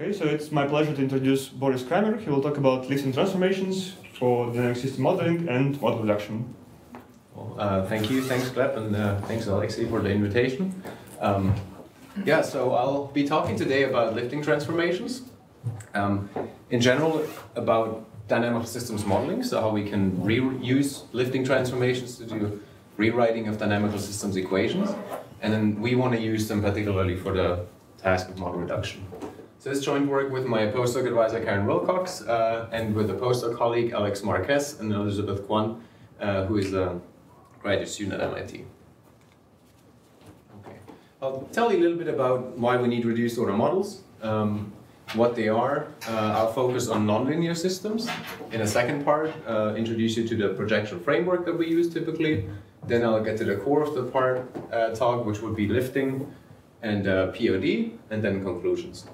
Okay, so it's my pleasure to introduce Boris Kramer. He will talk about lifting transformations for dynamic system modeling and model reduction. Well, uh, thank you, thanks Gleb, and uh, thanks Alexei for the invitation. Um, yeah, so I'll be talking today about lifting transformations. Um, in general, about dynamical systems modeling, so how we can reuse lifting transformations to do rewriting of dynamical systems equations. And then we want to use them particularly for the task of model reduction. This joint work with my postdoc advisor Karen Willcox uh, and with a postdoc colleague Alex Marques and Elizabeth Qian, uh, who is a graduate student at MIT. Okay. I'll tell you a little bit about why we need reduced order models. Um, what they are. Uh, I'll focus on nonlinear systems. In a second part, uh, introduce you to the projection framework that we use typically. Then I'll get to the core of the part uh, talk, which would be lifting and uh, POD, and then conclusions.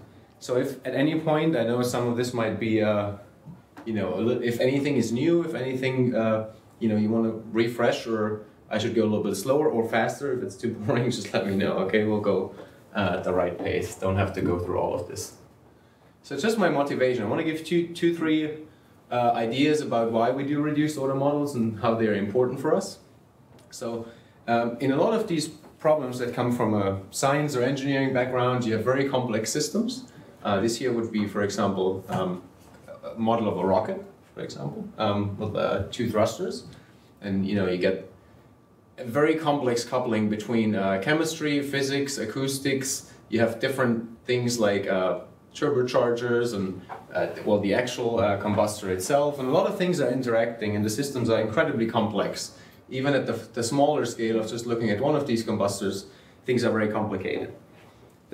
So if at any point, I know some of this might be, uh, you know, if anything is new, if anything, uh, you know, you want to refresh or I should go a little bit slower or faster. If it's too boring, just let me know. Okay, we'll go at the right pace. Don't have to go through all of this. So just my motivation. I want to give two, two three uh, ideas about why we do reduced order models and how they're important for us. So um, in a lot of these problems that come from a science or engineering background, you have very complex systems. Uh, this here would be, for example, um, a model of a rocket, for example, um, with uh, two thrusters. And you know, you get a very complex coupling between uh, chemistry, physics, acoustics. You have different things like uh, turbochargers and uh, well the actual combustor itself and a lot of things are interacting and the systems are incredibly complex even at the, the smaller scale of just looking at one of these combustors things are very complicated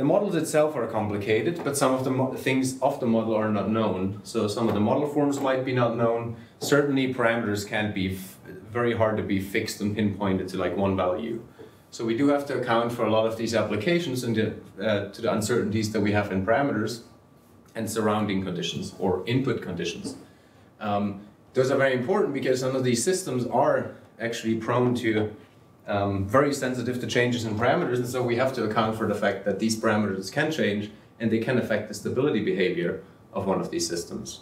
the models itself are complicated but some of the things of the model are not known. So some of the model forms might be not known. Certainly parameters can be very hard to be fixed and pinpointed to like one value. So we do have to account for a lot of these applications and uh, to the uncertainties that we have in parameters and surrounding conditions or input conditions. Um, those are very important because some of these systems are actually prone to um, very sensitive to changes in parameters, and so we have to account for the fact that these parameters can change and they can affect the stability behavior of one of these systems.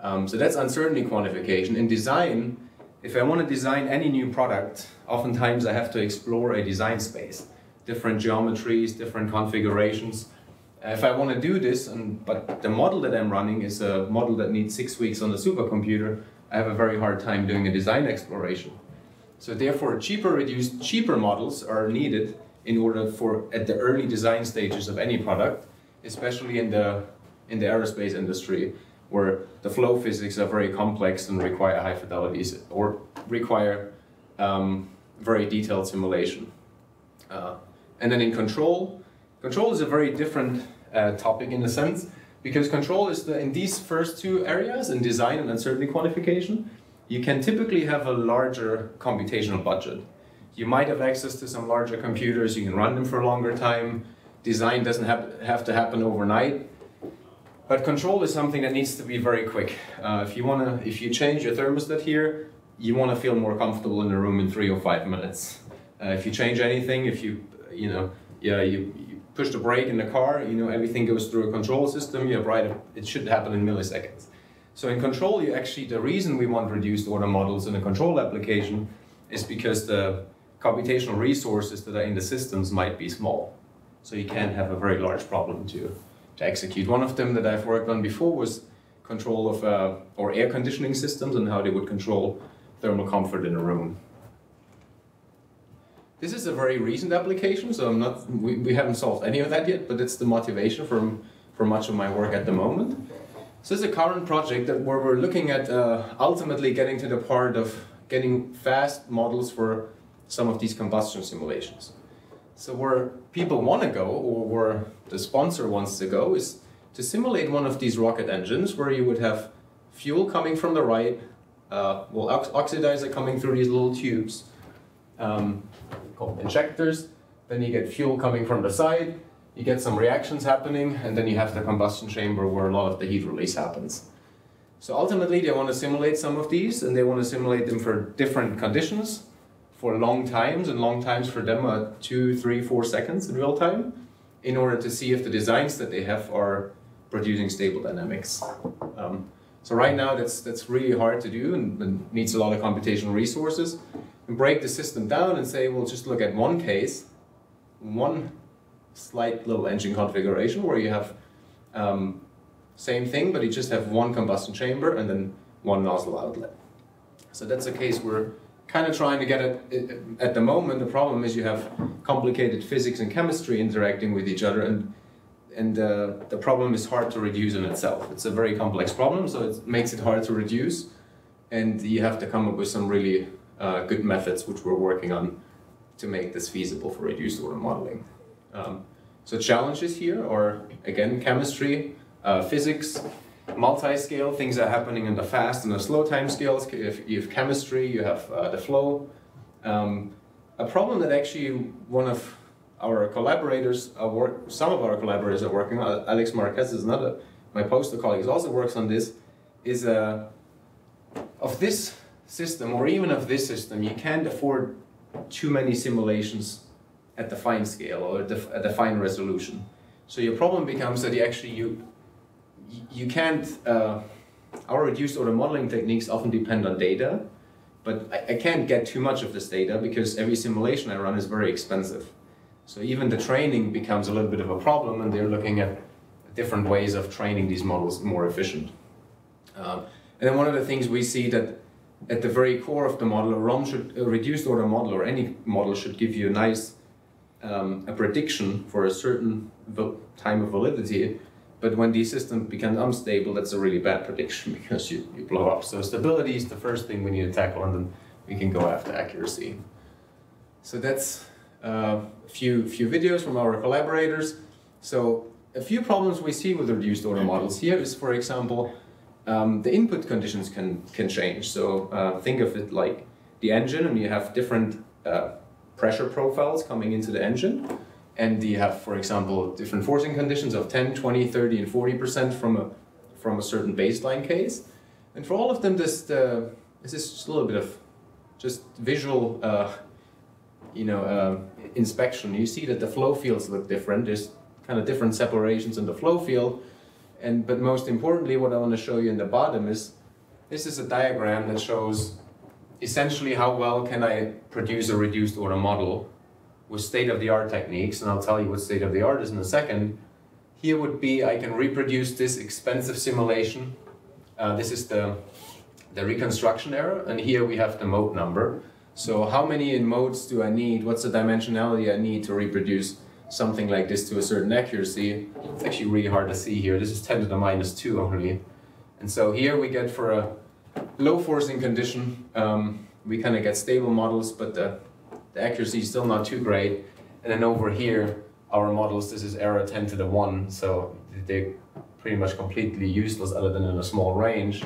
Um, so that's uncertainty quantification. In design, if I want to design any new product, oftentimes I have to explore a design space, different geometries, different configurations, if I want to do this, and but the model that I'm running is a model that needs six weeks on the supercomputer, I have a very hard time doing a design exploration. So therefore, cheaper reduced, cheaper models are needed in order for at the early design stages of any product, especially in the in the aerospace industry, where the flow physics are very complex and require high fidelities or require um, very detailed simulation. Uh, and then in control, Control is a very different uh, topic in a sense, because control is the, in these first two areas, in design and uncertainty quantification, you can typically have a larger computational budget. You might have access to some larger computers, you can run them for a longer time, design doesn't have, have to happen overnight, but control is something that needs to be very quick. Uh, if you wanna, if you change your thermostat here, you want to feel more comfortable in the room in three or five minutes. Uh, if you change anything, if you, you know, yeah, you, push the brake in the car, you know, everything goes through a control system, you have right, it should happen in milliseconds. So in control, you actually, the reason we want reduced order models in a control application is because the computational resources that are in the systems might be small. So you can't have a very large problem to, to execute. One of them that I've worked on before was control of, uh, or air conditioning systems and how they would control thermal comfort in a room. This is a very recent application, so I'm not, we, we haven't solved any of that yet, but it's the motivation from, for much of my work at the moment. So it's a current project that where we're looking at uh, ultimately getting to the part of getting fast models for some of these combustion simulations. So where people want to go, or where the sponsor wants to go, is to simulate one of these rocket engines where you would have fuel coming from the right, uh, well, oxidizer coming through these little tubes, um, called injectors. Then you get fuel coming from the side, you get some reactions happening, and then you have the combustion chamber where a lot of the heat release happens. So ultimately, they want to simulate some of these, and they want to simulate them for different conditions, for long times, and long times for them are two, three, four seconds in real time, in order to see if the designs that they have are producing stable dynamics. Um, so right now that's that's really hard to do and, and, needs a lot of computational resources. And break the system down and say, well, just look at one case, one slight little engine configuration where you have um, same thing, but you just have one combustion chamber and then one nozzle outlet. So that's a case we're kind of trying to get at. At the moment, the problem is you have complicated physics and chemistry interacting with each other, and and uh, the problem is hard to reduce in itself. It's a very complex problem, so it makes it hard to reduce, and you have to come up with some really uh, good methods, which we're working on, to make this feasible for reduced order modeling. Um, so challenges here are again chemistry, uh, physics, multi-scale, things are happening in the fast and the slow time scales. If you have chemistry, you have uh, the flow. Um, a problem that actually one of our collaborators work, some of our collaborators are working on, Alex Marques is another, my postdoc colleague also works on this, is uh, of this system, or even of this system, you can't afford too many simulations at the fine scale or at the, at the fine resolution. So your problem becomes that you actually, you, you can't, uh, our reduced order modeling techniques often depend on data, but I, I can't get too much of this data because every simulation I run is very expensive. So even the training becomes a little bit of a problem and they're looking at different ways of training these models more efficient. Um, and then one of the things we see that at the very core of the model, a ROM should, a reduced order model or any model should give you a nice um, a prediction for a certain time of validity but when the system becomes unstable, that's a really bad prediction because you, you blow up. So stability is the first thing we need to tackle, and then we can go after accuracy. So that's uh, a few, few videos from our collaborators. So a few problems we see with reduced order models here is, for example, um, the input conditions can, can change. So uh, think of it like the engine, and you have different uh, pressure profiles coming into the engine and you have, for example, different forcing conditions of 10, 20, 30, and 40% from a, from a certain baseline case. And for all of them, this, uh, this is just a little bit of just visual uh, you know, uh, inspection. You see that the flow fields look different. There's kind of different separations in the flow field. And, but most importantly, what I want to show you in the bottom is, this is a diagram that shows essentially how well can I produce a reduced order model with state-of-the-art techniques, and I'll tell you what state-of-the-art is in a second, here would be I can reproduce this expensive simulation. Uh, this is the, the reconstruction error, and here we have the mode number. So how many modes do I need? What's the dimensionality I need to reproduce something like this to a certain accuracy? It's actually really hard to see here. This is 10 to the minus 2 only. And so here we get for a low forcing condition, um, we kind of get stable models, but the the accuracy is still not too great. And then over here, our models, this is error 10 to the 1, so they're pretty much completely useless other than in a small range.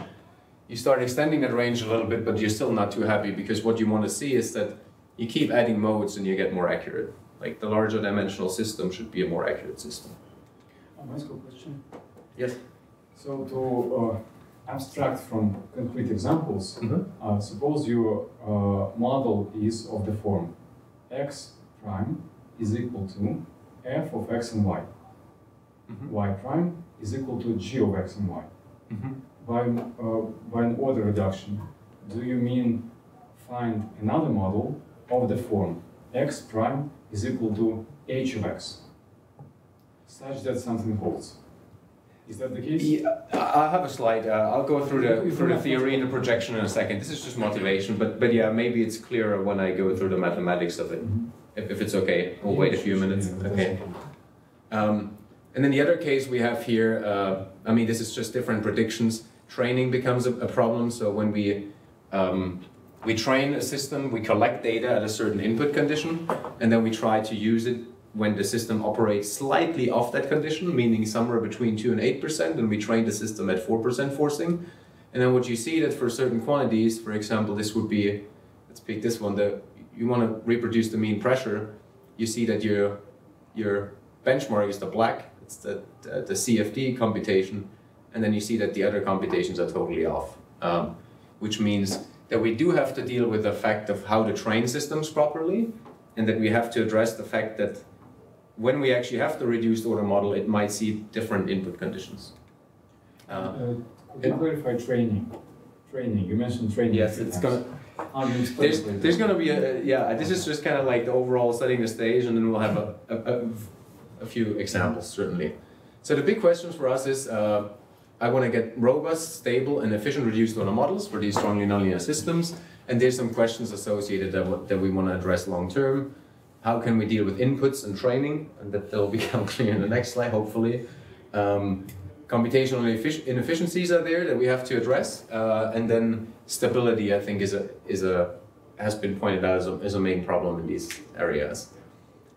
You start extending that range a little bit, but you're still not too happy because what you want to see is that you keep adding modes and you get more accurate. Like the larger dimensional system should be a more accurate system. Um, ask a question? Yes. So to uh, abstract from concrete examples, mm -hmm. uh, suppose your uh, model is of the form x prime is equal to f of x and y. Mm -hmm. y prime is equal to g of x and y. Mm -hmm. By, uh, by an order reduction, do you mean find another model of the form x prime is equal to h of x, such that something holds? Is that the case? Yeah, I'll have a slide. Uh, I'll go through the through the theory and the projection in a second. This is just motivation, but but yeah, maybe it's clearer when I go through the mathematics of it. Mm -hmm. If, if it's okay, we'll wait a few minutes. Okay. Um, and then the other case we have here, uh, I mean, this is just different predictions. Training becomes a, a problem. So when we um, we train a system, we collect data at a certain input condition, and then we try to use it when the system operates slightly off that condition, meaning somewhere between 2 and 8%, and we train the system at 4% forcing. And then what you see that for certain quantities, for example, this would be, let's pick this one, the, you want to reproduce the mean pressure, you see that your, your benchmark is the black, it's the, the, the CFD computation, and then you see that the other computations are totally off, um, which means that we do have to deal with the fact of how to train systems properly, and that we have to address the fact that when we actually have the reduced order model, it might see different input conditions. Uh, Uh, Could you clarify training? Training, you mentioned training. yes, it's gonna. How do you explain There's, there's gonna be a yeah. This is just kind of like the overall setting the stage, and then we'll have a, a, a, a few examples certainly. So the big questions for us is uh, I want to get robust, stable, and efficient reduced order models for these strongly nonlinear systems, and there's some questions associated that, that we want to address long term. How can we deal with inputs and training? And that will become clear in the next slide, hopefully. Um, computational inefficiencies are there that we have to address, uh, and then stability, I think, is a is a has been pointed out as a, as a main problem in these areas.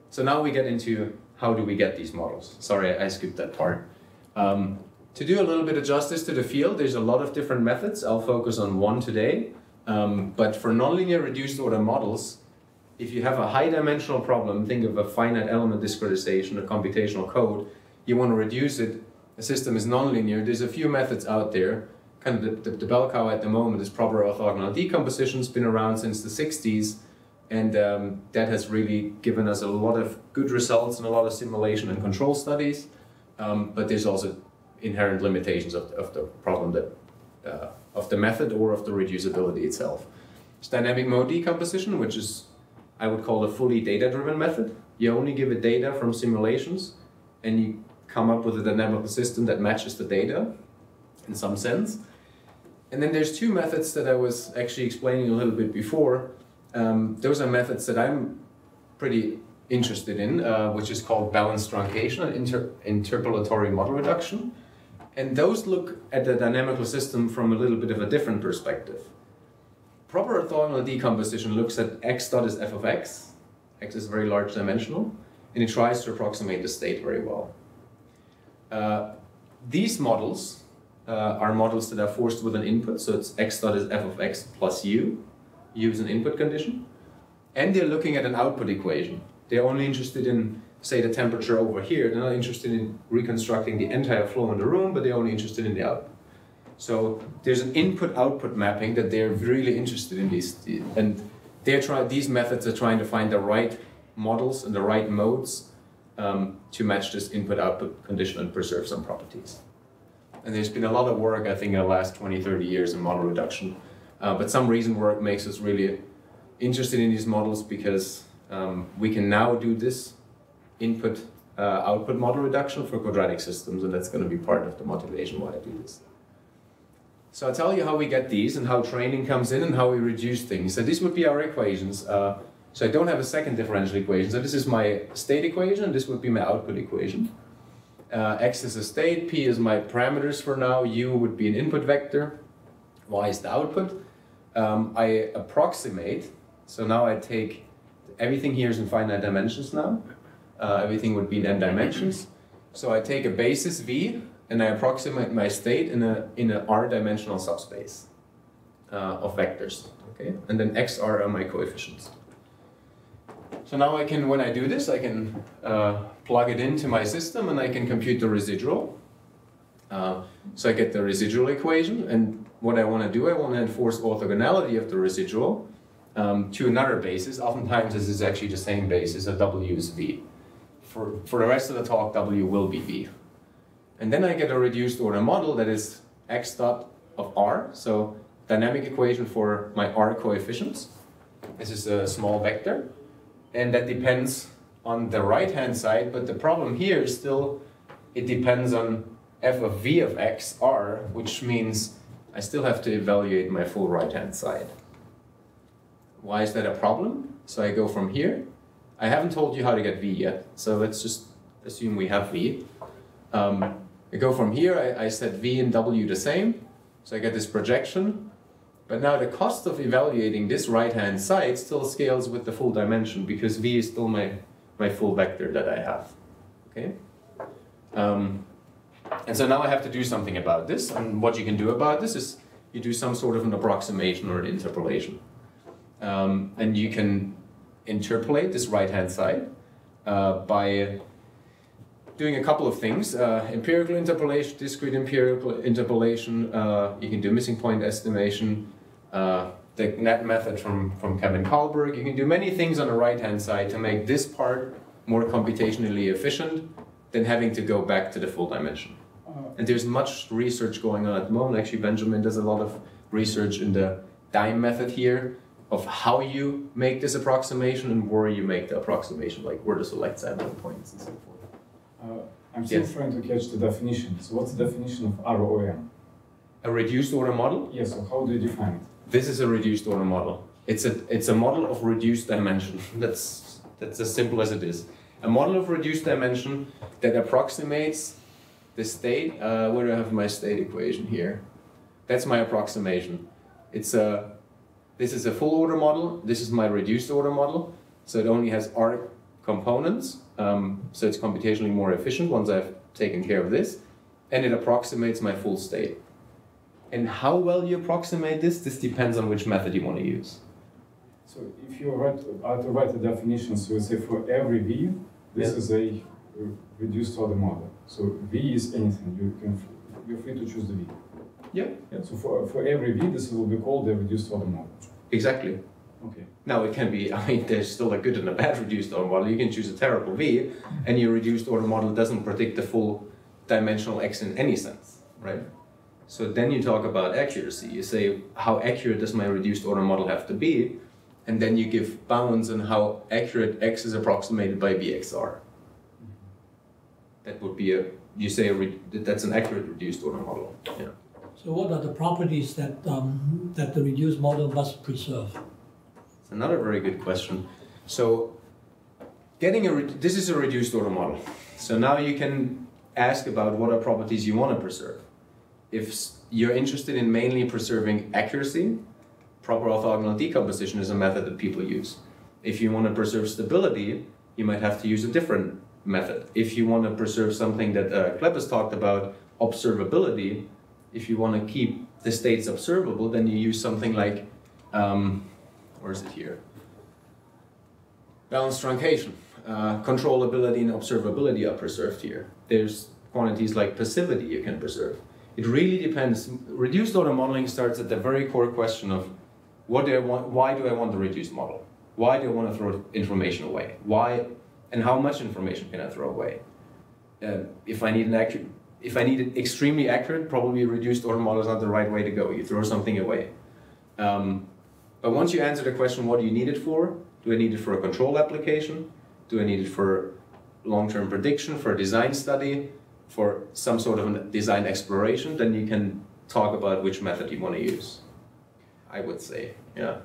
So now we get into how do we get these models. Sorry, I skipped that part. Um, to do a little bit of justice to the field, there's a lot of different methods. I'll focus on one today. Um, but for nonlinear reduced order models, if you have a high dimensional problem, think of a finite element discretization, a computational code, you want to reduce it, the system is nonlinear, there's a few methods out there. Kind of the, the, the bell cow at the moment is proper orthogonal decomposition, it's been around since the 60s, and um, that has really given us a lot of good results and a lot of simulation and control studies. Um, but there's also inherent limitations of, of the problem that uh, of the method or of the reducibility itself. It's dynamic mode decomposition, which is I would call a fully data-driven method. You only give it data from simulations, and you come up with a dynamical system that matches the data, in some sense. And then there's two methods that I was actually explaining a little bit before. Um, those are methods that I'm pretty interested in, uh, which is called balanced truncation and inter- interpolatory model reduction. And those look at the dynamical system from a little bit of a different perspective. Proper orthogonal decomposition looks at x dot is f of x, x is very large dimensional, and it tries to approximate the state very well. Uh, these models uh, are models that are forced with an input, so it's x dot is f of x plus u, u is an input condition, and they're looking at an output equation. They're only interested in, say, the temperature over here. They're not interested in reconstructing the entire flow in the room, but they're only interested in the output. So there's an input-output mapping that they're really interested in these, and they're try these methods are trying to find the right models and the right modes um, to match this input-output condition and preserve some properties. And there's been a lot of work, I think, in the last 20, 30 years in model reduction. Uh, but some recent work makes us really interested in these models because um, we can now do this input uh, output model reduction for quadratic systems, and that's going to be part of the motivation why I do this. So I'll tell you how we get these and how training comes in and how we reduce things. So these would be our equations. Uh, so I don't have a second differential equation. So this is my state equation, this would be my output equation. Uh, x is a state, p is my parameters for now, u would be an input vector, y is the output. Um, I approximate, so now I take, everything here is in finite dimensions now. Uh, everything would be in n dimensions. So I take a basis v, and I approximate my state in a in an r-dimensional subspace uh, of vectors. Okay, and then xr are my coefficients. So now I can, when I do this, I can uh, plug it into my system and I can compute the residual. Uh, so I get the residual equation, and what I want to do, I want to enforce orthogonality of the residual um, to another basis. Oftentimes, this is actually the same basis. A w is v. For for the rest of the talk, w will be v. And then I get a reduced order model that is x dot of r, so dynamic equation for my r coefficients. This is a small vector, and that depends on the right-hand side, but the problem here is still, it depends on f of v of x, r, which means I still have to evaluate my full right-hand side. Why is that a problem? So I go from here. I haven't told you how to get v yet, so let's just assume we have v. Um, I go from here, I, I set v and w the same, so I get this projection. But now the cost of evaluating this right-hand side still scales with the full dimension because v is still my, my full vector that I have. Okay? Um, and so now I have to do something about this, and what you can do about this is you do some sort of an approximation or an interpolation. Um, and you can interpolate this right-hand side uh, by doing a couple of things. Uh, empirical interpolation, discrete empirical interpolation, uh, you can do missing point estimation, uh, the GNAT method from, from Kevin Carlberg. You can do many things on the right-hand side to make this part more computationally efficient than having to go back to the full dimension. Uh, And there's much research going on at the moment. Actually, Benjamin does a lot of research in the DEIM method here of how you make this approximation and where you make the approximation, like where to select sampling points and so forth. Uh, I'm still Yes. trying to catch the definition. So what's the definition of ROM? A reduced order model Yes, so how do you define it? This is a reduced order model. It's a it's a model of reduced dimension. That's that's as simple as it is. A model of reduced dimension that approximates the state. Uh, where do I have my state equation here? That's my approximation. It's a this is a full order model. This is my reduced order model. So it only has R components. Um, so it's computationally more efficient once I've taken care of this, and it approximates my full state. And how well you approximate this, this depends on which method you want to use. So if you write, are to write a definition, so say for every V, this Yeah. is a uh, reduced order model. So V is anything, you can, you're free to choose the V. Yeah. Yeah. So for, for every V, this will be called a reduced order model. Exactly. Okay. Now it can be, I mean, there's still a good and a bad reduced order model. You can choose a terrible V, and your reduced order model doesn't predict the full dimensional X in any sense, right? So then you talk about accuracy. You say, how accurate does my reduced order model have to be? And then you give bounds on how accurate X is approximated by VXR. That would be a, you say a re, that's an accurate reduced order model. Yeah. So what are the properties that, um, that the reduced model must preserve? Another very good question. So, getting a this is a reduced order model. So now you can ask about what are properties you want to preserve. If you're interested in mainly preserving accuracy, proper orthogonal decomposition is a method that people use. If you want to preserve stability, you might have to use a different method. If you want to preserve something that uh, Gleb has talked about, observability, if you want to keep the states observable, then you use something like, um, where is it here? Balanced truncation. Uh, controllability and observability are preserved here. There's quantities like passivity you can preserve. It really depends. Reduced order modeling starts at the very core question of what do I want, why do I want the reduced model? Why do I want to throw information away? Why and how much information can I throw away? Uh, if I need an accurate, if I need it extremely accurate, probably reduced order model is not the right way to go. You throw something away. Um, but once you answer the question, what do you need it for? Do I need it for a control application? Do I need it for long-term prediction, for a design study, for some sort of a design exploration? Then you can talk about which method you want to use. I would say, yeah.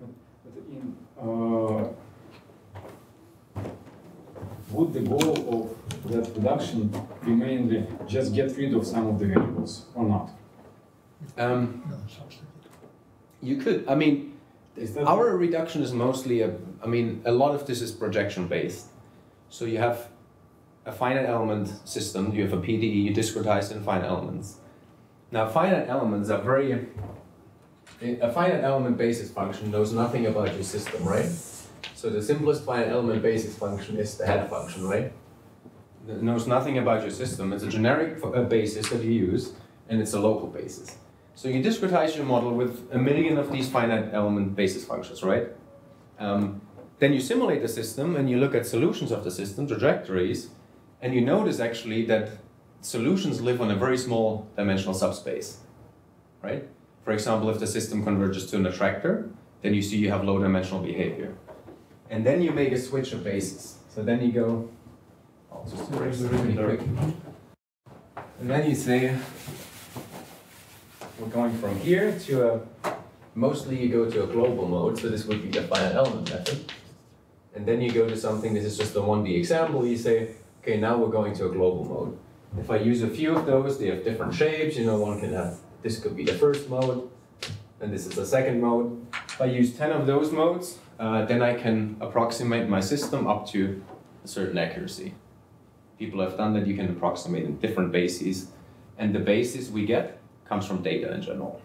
But in, uh, would the goal of that reduction be mainly just get rid of some of the variables or not? Um, No, substitute. You could. I mean, Our reduction is mostly a, I mean, a lot of this is projection based. So you have a finite element system, you have a PDE, you discretize in finite elements. Now, finite elements are very, a finite element basis function knows nothing about your system, right? So the simplest finite element basis function is the hat function, right? It knows nothing about your system. It's a generic uh, basis that you use, and it's a local basis. So you discretize your model with a million of these finite element basis functions, right? Um, then you simulate the system and you look at solutions of the system, trajectories, and you notice actually that solutions live on a very small dimensional subspace, right? For example, if the system converges to an attractor, then you see you have low dimensional behavior. And then you make a switch of basis. So then you go, I'll just really quick. And then you say, we're going from here to a, mostly you go to a global mode, so this would be the finite element method. And then you go to something, this is just a 1D example, you say, okay, now we're going to a global mode. If I use a few of those, they have different shapes, you know, one can have, this could be the first mode, and this is the second mode. If I use 10 of those modes, uh, then I can approximate my system up to a certain accuracy. People have done that, you can approximate in different bases, and the basis we get comes from data in general.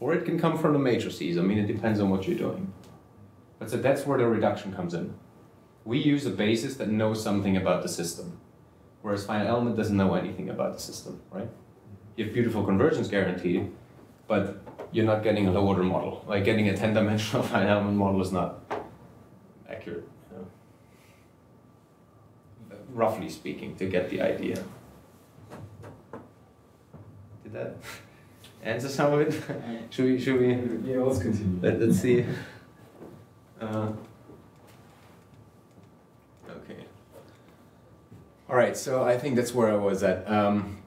Or it can come from the matrices, I mean, it depends on what you're doing. But so that's where the reduction comes in. We use a basis that knows something about the system, whereas finite element doesn't know anything about the system, right? You have beautiful convergence guarantee, but you're not getting a low order model. Like getting a 10 dimensional finite element model is not accurate. roughly speaking, to get the idea. Did that answer some of it? should we? Should we? Yeah, let's continue. Let, us see. Uh, okay. All right. So I think that's where I was at. Um,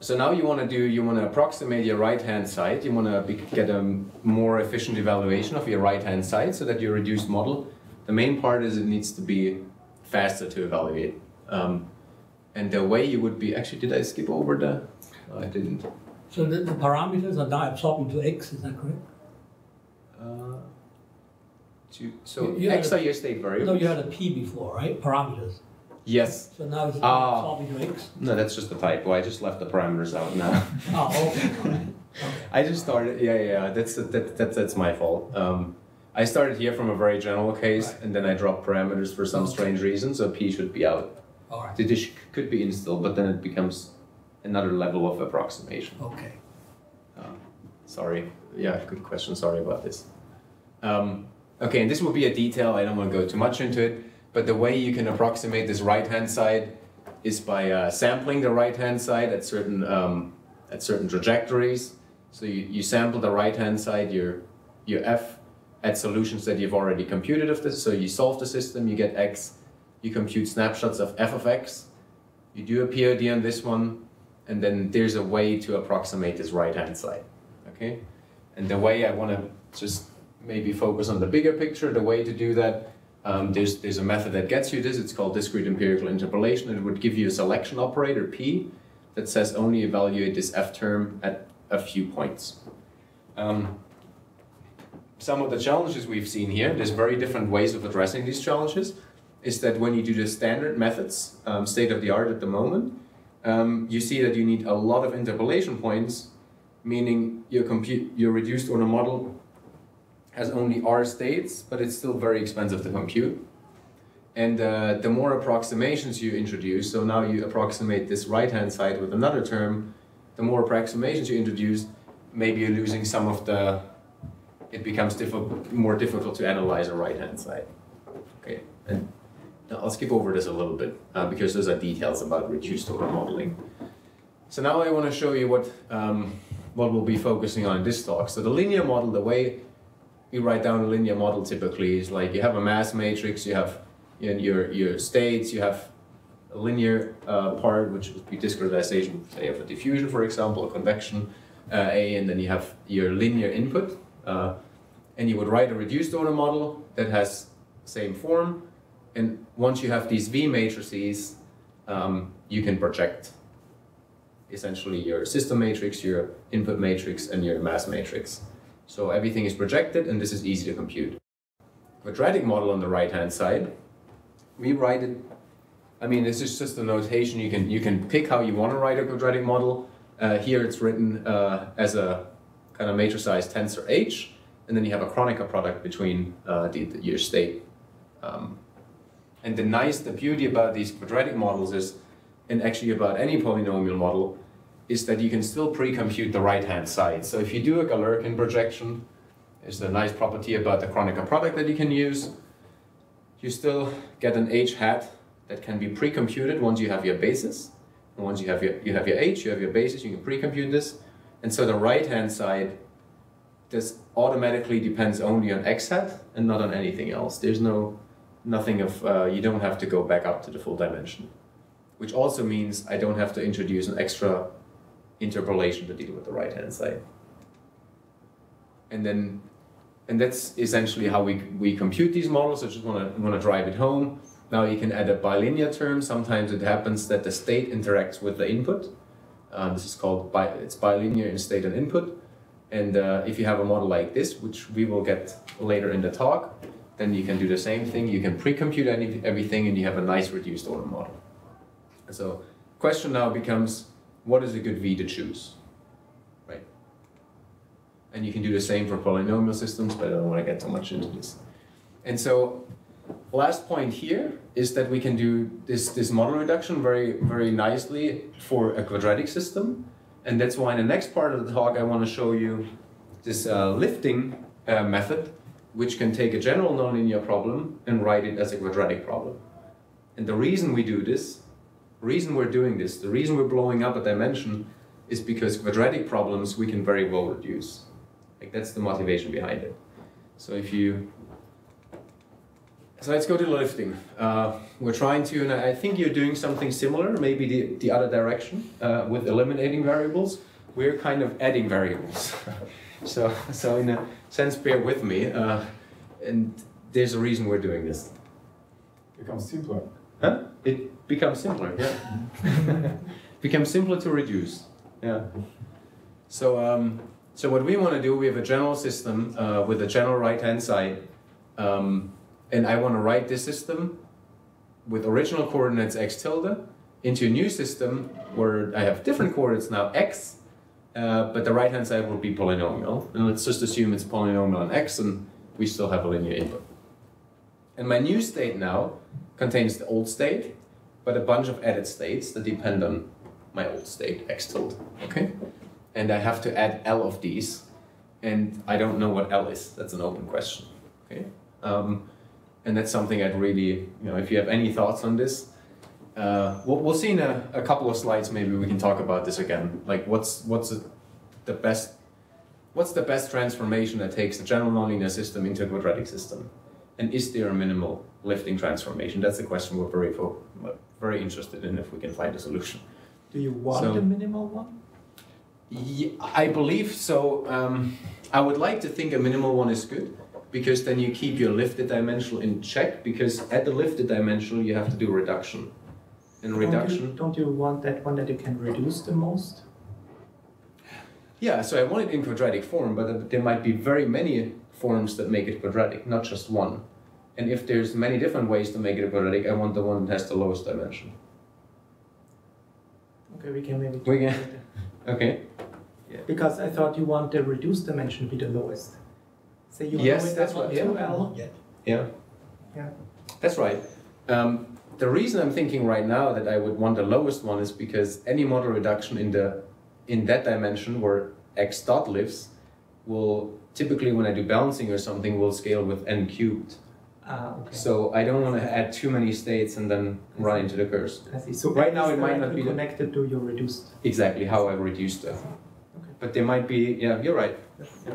so now you want to do, you want to approximate your right-hand side. You want to get a more efficient evaluation of your right-hand side so that your reduced model, the main part is it needs to be faster to evaluate. Um, and the way you would be, actually, did I skip over the, no, I didn't. So the, the parameters are now absorbed into x, is that correct? Uh, to, so You- you x are your state No, you had a p before, right? Parameters. Yes. So now it's Ah. absorbed into x. No, that's just a typo. I just left the parameters out now. Oh, okay. Okay. I just started. Yeah, yeah. That's that, that, that's my fault. Um, I started here from a very general case, Right. and then I dropped parameters for some strange reason. So p should be out. All right. The dish could be in still, but then it becomes another level of approximation. Okay. Um, sorry. Yeah, good question. Sorry about this. Um, okay, and this will be a detail. I don't want to go too much into it. But the way you can approximate this right-hand side is by uh, sampling the right-hand side at certain um, at certain trajectories. So you, you sample the right-hand side, your your f at solutions that you've already computed of this. So you solve the system, you get x. You compute snapshots of f of x. You do a POD on this one, and then there's a way to approximate this right-hand side. Okay, and the way I want to just maybe focus on the bigger picture. The way to do that um, there's, there's a method that gets you this, it's called discrete empirical interpolation, it would give you a selection operator, P, that says only evaluate this F term at a few points. Um, some of the challenges we've seen here, there's very different ways of addressing these challenges, is that when you do the standard methods, um, state of the art at the moment, um, you see that you need a lot of interpolation points, meaning your, compute, your reduced order model has only R states, but it's still very expensive to compute. And uh, the more approximations you introduce, so now you approximate this right-hand side with another term, the more approximations you introduce, maybe you're losing some of the, it becomes diffi- more difficult to analyze a right-hand side. Okay, and now I'll skip over this a little bit uh, because those are details about reduced order modeling. So now I want to show you what, um, what we'll be focusing on in this talk. So the linear model, the way you write down a linear model typically is like you have a mass matrix, you have in your, your states, you have a linear uh, part, which would be discretization, say of a diffusion, for example, a convection, uh, A, and then you have your linear input. Uh, and you would write a reduced order model that has same form. And once you have these V matrices, um, you can project essentially your system matrix, your input matrix, and your mass matrix. So everything is projected and this is easy to compute. Quadratic model on the right hand side, we write it, I mean this is just a notation, you can, you can pick how you want to write a quadratic model. Uh, here it's written uh, as a kind of matricized tensor H, and then you have a Kronecker product between uh, the, the, your state. Um, and the nice, the beauty about these quadratic models is, and actually about any polynomial model, is that you can still pre-compute the right-hand side. So if you do a Galerkin projection, there's a nice property about the Kronecker product that you can use. You still get an h hat that can be pre-computed once you have your basis. And once you have your, you have your h, you have your basis, you can pre-compute this. And so the right-hand side, this automatically depends only on x hat and not on anything else. There's no, nothing of, uh, you don't have to go back up to the full dimension. Which also means I don't have to introduce an extra interpolation to deal with the right hand side. And then, and that's essentially how we, we compute these models. I just want to want to drive it home. Now you can add a bilinear term. Sometimes it happens that the state interacts with the input. Um, this is called bi it's bilinear in state and input. And uh, if you have a model like this, which we will get later in the talk, then you can do the same thing. You can pre-compute everything, and you have a nice reduced order model. So, question now becomes what is a good V to choose, right? And you can do the same for polynomial systems, but I don't want to get too much into this. And so, last point here is that we can do this, this model reduction very, very nicely for a quadratic system. And that's why in the next part of the talk, I want to show you this uh, lifting uh, method, which can take a general nonlinear problem and write it as a quadratic problem. And the reason we do this, reason we're doing this, the reason we're blowing up a dimension is because quadratic problems we can very well reduce. Like that's the motivation behind it. So if you so let's go to lifting. Uh, we're trying to, and I think you're doing something similar, maybe the, the other direction, uh, with eliminating variables. We're kind of adding variables. so, so in a sense, bear with me. Uh, and there's a reason we're doing this. Becomes simpler. Huh? It becomes simpler, yeah. becomes simpler to reduce. Yeah. So, um, so what we want to do, we have a general system uh, with a general right-hand side. Um, and I want to write this system with original coordinates x tilde into a new system where I have different coordinates now x, uh, but the right hand side will be polynomial. And let's just assume it's polynomial on x and we still have a linear input. And my new state now contains the old state, but a bunch of added states that depend on my old state, x tilde, okay? And I have to add L of these, and I don't know what L is, that's an open question, okay? Um, and that's something I'd really, you know, if you have any thoughts on this, uh, we'll, we'll see in a, a couple of slides. Maybe we can talk about this again. Like, what's what's the, the best, what's the best transformation that takes a general nonlinear system into a quadratic system, and is there a minimal lifting transformation? That's a question we're very very interested in if we can find a solution. Do you want so, a minimal one? Yeah, I believe so. Um, I would like to think a minimal one is good because then you keep your lifted dimensional in check because at the lifted dimensional you have to do reduction. And reduction. Don't you, don't you want that one that you can reduce the most? Yeah, so I want it in quadratic form, but there might be very many forms that make it quadratic, not just one. And if there's many different ways to make it quadratic, I want the one that has the lowest dimension. Okay, we can maybe. We can. Okay. Yeah. Because I thought you want the reduced dimension to be the lowest. So you yes, that's right. Yeah. Well. yeah. Yeah. That's right. Um, the reason I'm thinking right now that I would want the lowest one is because any model reduction in the in that dimension where x dot lives will typically when I do balancing or something will scale with n cubed. Ah, okay. So I don't want to add too many states and then run into the curse. I see. So right now it might not be connected to your reduced. Exactly how I reduced it. Okay. But there might be yeah you're right. Yeah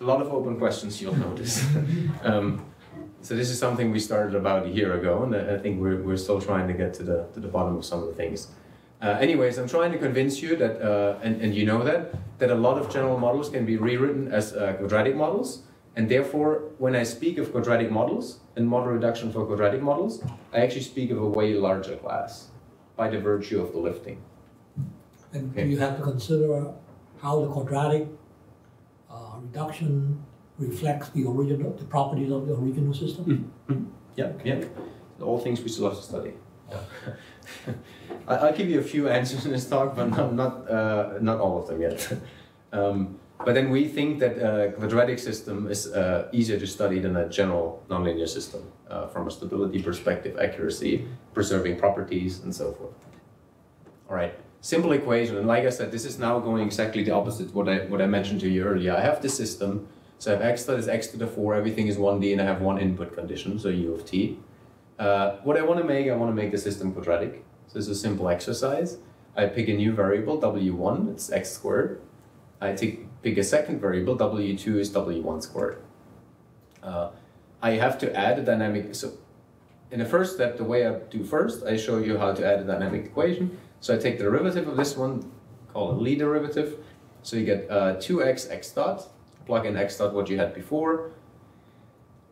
a lot of open questions you'll notice. um, so this is something we started about a year ago, and I think we're, we're still trying to get to the, to the bottom of some of the things. Uh, anyways, I'm trying to convince you that, uh, and, and you know that, that a lot of general models can be rewritten as uh, quadratic models, and therefore, when I speak of quadratic models and model reduction for quadratic models, I actually speak of a way larger class by the virtue of the lifting. And okay. do you have to consider how the quadratic uh, reduction reflects the original, the properties of the original system? Mm -hmm. Yeah, yeah. All things we still have to study. Yeah. I'll give you a few answers in this talk, but not not, uh, not all of them yet. um, but then we think that a quadratic system is uh, easier to study than a general nonlinear system uh, from a stability perspective, accuracy, preserving properties, and so forth. All right simple equation. And like I said, this is now going exactly the opposite what I what I mentioned to you earlier. I have the system, so I have x that is x to the 4, everything is 1d, and I have one input condition, so u of t. Uh, what I want to make, I want to make the system quadratic. So this is a simple exercise. I pick a new variable, w1, it's x squared. I take, pick a second variable, w2 is w1 squared. Uh, I have to add a dynamic, so in the first step, the way I do first, I show you how to add a dynamic equation. So I take the derivative of this one, call it Lie derivative. So you get uh, 2x x dot, plug in x dot what you had before.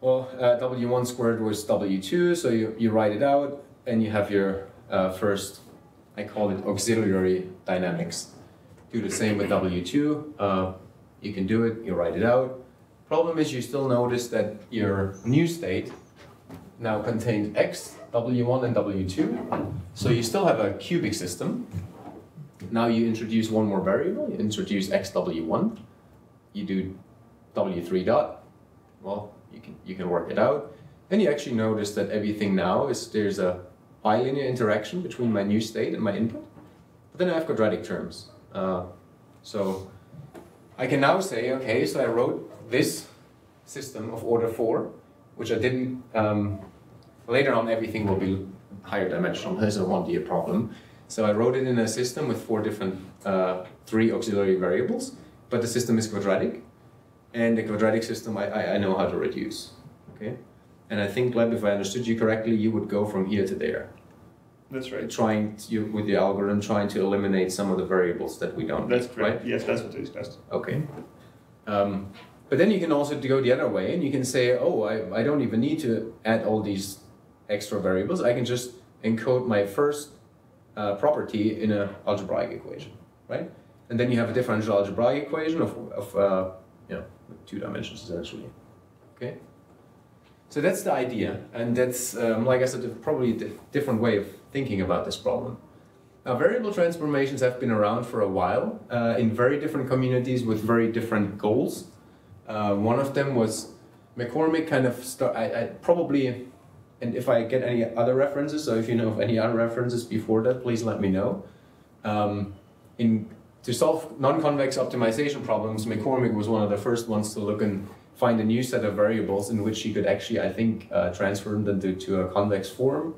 Well, uh, w1 squared was w2, so you, you write it out, and you have your uh, first, I call it auxiliary dynamics. Do the same with w2. Uh, you can do it, you write it out. Problem is you still notice that your new state now contained x W1 and W2. So you still have a cubic system. Now you introduce one more variable, you introduce xw1. You do w3 dot. Well, you can, you can work it out. And you actually notice that everything now is there's a bilinear interaction between my new state and my input. But then I have quadratic terms. Uh, so I can now say, okay, so I wrote this system of order 4, which I didn't um, later on everything will be higher dimensional. Be a problem. So I wrote it in a system with four different, uh, three auxiliary variables, but the system is quadratic, and the quadratic system I, I, I know how to reduce. Okay, and I think, Gleb, if I understood you correctly, you would go from here to there. That's right. Trying to, with the algorithm, trying to eliminate some of the variables that we don't That's correct. right? Yes, that's what we discussed. Okay. Um, but then you can also go the other way and you can say, oh, I, I don't even need to add all these extra variables. I can just encode my first uh, property in an algebraic equation, right? And then you have a differential algebraic equation of, of uh, you know, two dimensions essentially. Okay? So that's the idea. And that's, um, like I said, probably a different way of thinking about this problem. Now, variable transformations have been around for a while uh, in very different communities with very different goals. Uh, one of them was McCormick kind of start, I, I probably, and if I get any other references, so if you know of any other references before that, please let me know. Um, in, to solve non-convex optimization problems, McCormick was one of the first ones to look and find a new set of variables in which he could actually, I think, uh, transform them to, to a convex form.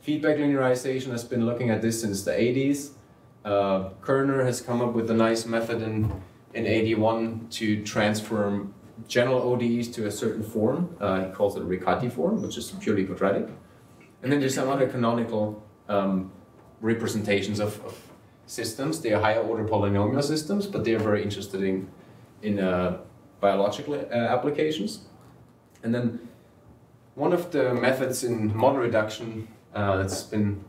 Feedback linearization has been looking at this since the 80s. Uh, Kerner has come up with a nice method in, in 81 to transform general ODEs to a certain form. Uh, he calls it a Riccati form, which is purely quadratic. And then there's some other canonical um, representations of, of, systems. They are higher order polynomial systems, but they are very interested in, in uh, biological uh, applications. And then one of the methods in model reduction uh, that's been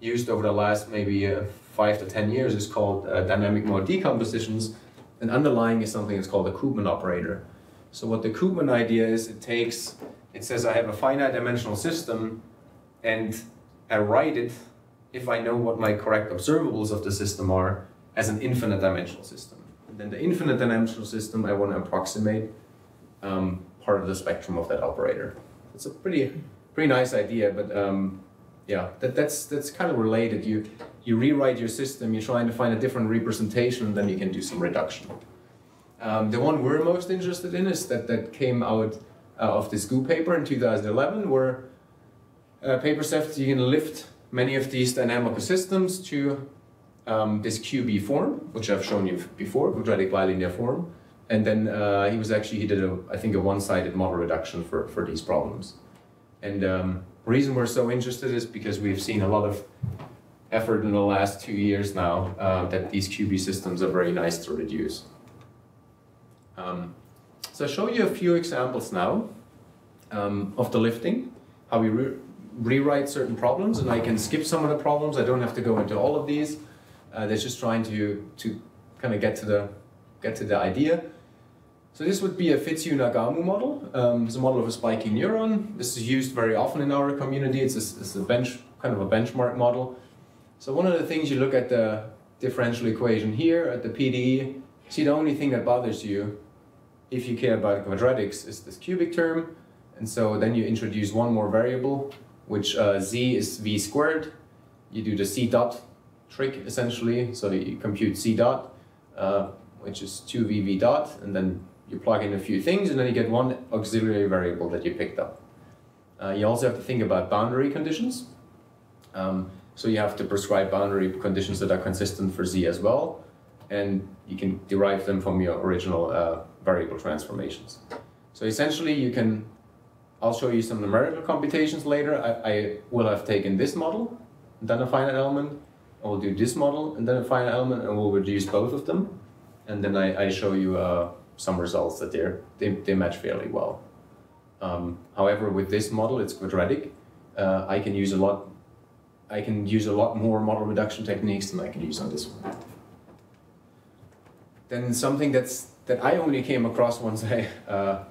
used over the last maybe uh, five to ten years is called uh, dynamic mode decompositions. And underlying is something that's called the Koopman operator. So what the Koopman idea is, it takes, it says I have a finite dimensional system and I write it if I know what my correct observables of the system are as an infinite dimensional system. And then the infinite dimensional system I want to approximate um, part of the spectrum of that operator. It's a pretty pretty nice idea, but um, yeah, that, that's that's kind of related. You you rewrite your system, you're trying to find a different representation, then you can do some reduction. Um, the one we're most interested in is that that came out uh, of this Gu paper in 2011, where uh, paper says you can lift many of these dynamical systems to um, this QB form, which I've shown you before, quadratic bilinear form. And then uh, he was actually, he did a, I think a one-sided model reduction for, for these problems. And um, reason we're so interested is because we've seen a lot of effort in the last two years now uh, that these QB systems are very nice to reduce. Um, so I'll show you a few examples now um, of the lifting, how we rewrite certain problems, and I can skip some of the problems. I don't have to go into all of these. Uh, they're just trying to to kind of get to the get to the idea. So this would be a Fitzhugh-Nagumo model. Um, it's a model of a spiking neuron. This is used very often in our community. It's a, it's a bench kind of a benchmark model. So one of the things you look at the differential equation here at the PDE. See the only thing that bothers you, if you care about quadratics, is this cubic term. And so then you introduce one more variable, which uh, z is v squared. You do the c dot trick essentially. So you compute c dot, uh, which is 2vv dot, and then you plug in a few things, and then you get one auxiliary variable that you picked up. Uh, you also have to think about boundary conditions. Um, so you have to prescribe boundary conditions that are consistent for z as well, and you can derive them from your original uh, variable transformations. So essentially you can, I'll show you some numerical computations later. I, I will have taken this model, then a finite element, I will do this model and then a finite element and we'll reduce both of them. And then I, I show you uh, some results that they're, they, they match fairly well. Um, however, with this model, it's quadratic. Uh, I can use a lot I can use a lot more model reduction techniques than I can use on this one. Then something that's that I only came across once I uh,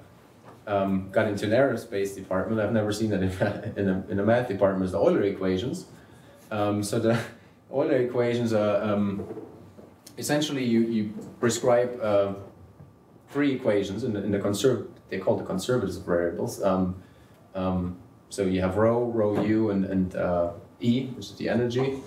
um, got into an aerospace department. I've never seen that in, in, a, in a math department is the Euler equations. Um, so the Euler equations are um, essentially you, you prescribe uh, three equations in the, in the they call the conservative variables. Um, um, so you have rho, rho u, and, and uh, E, which is the energy.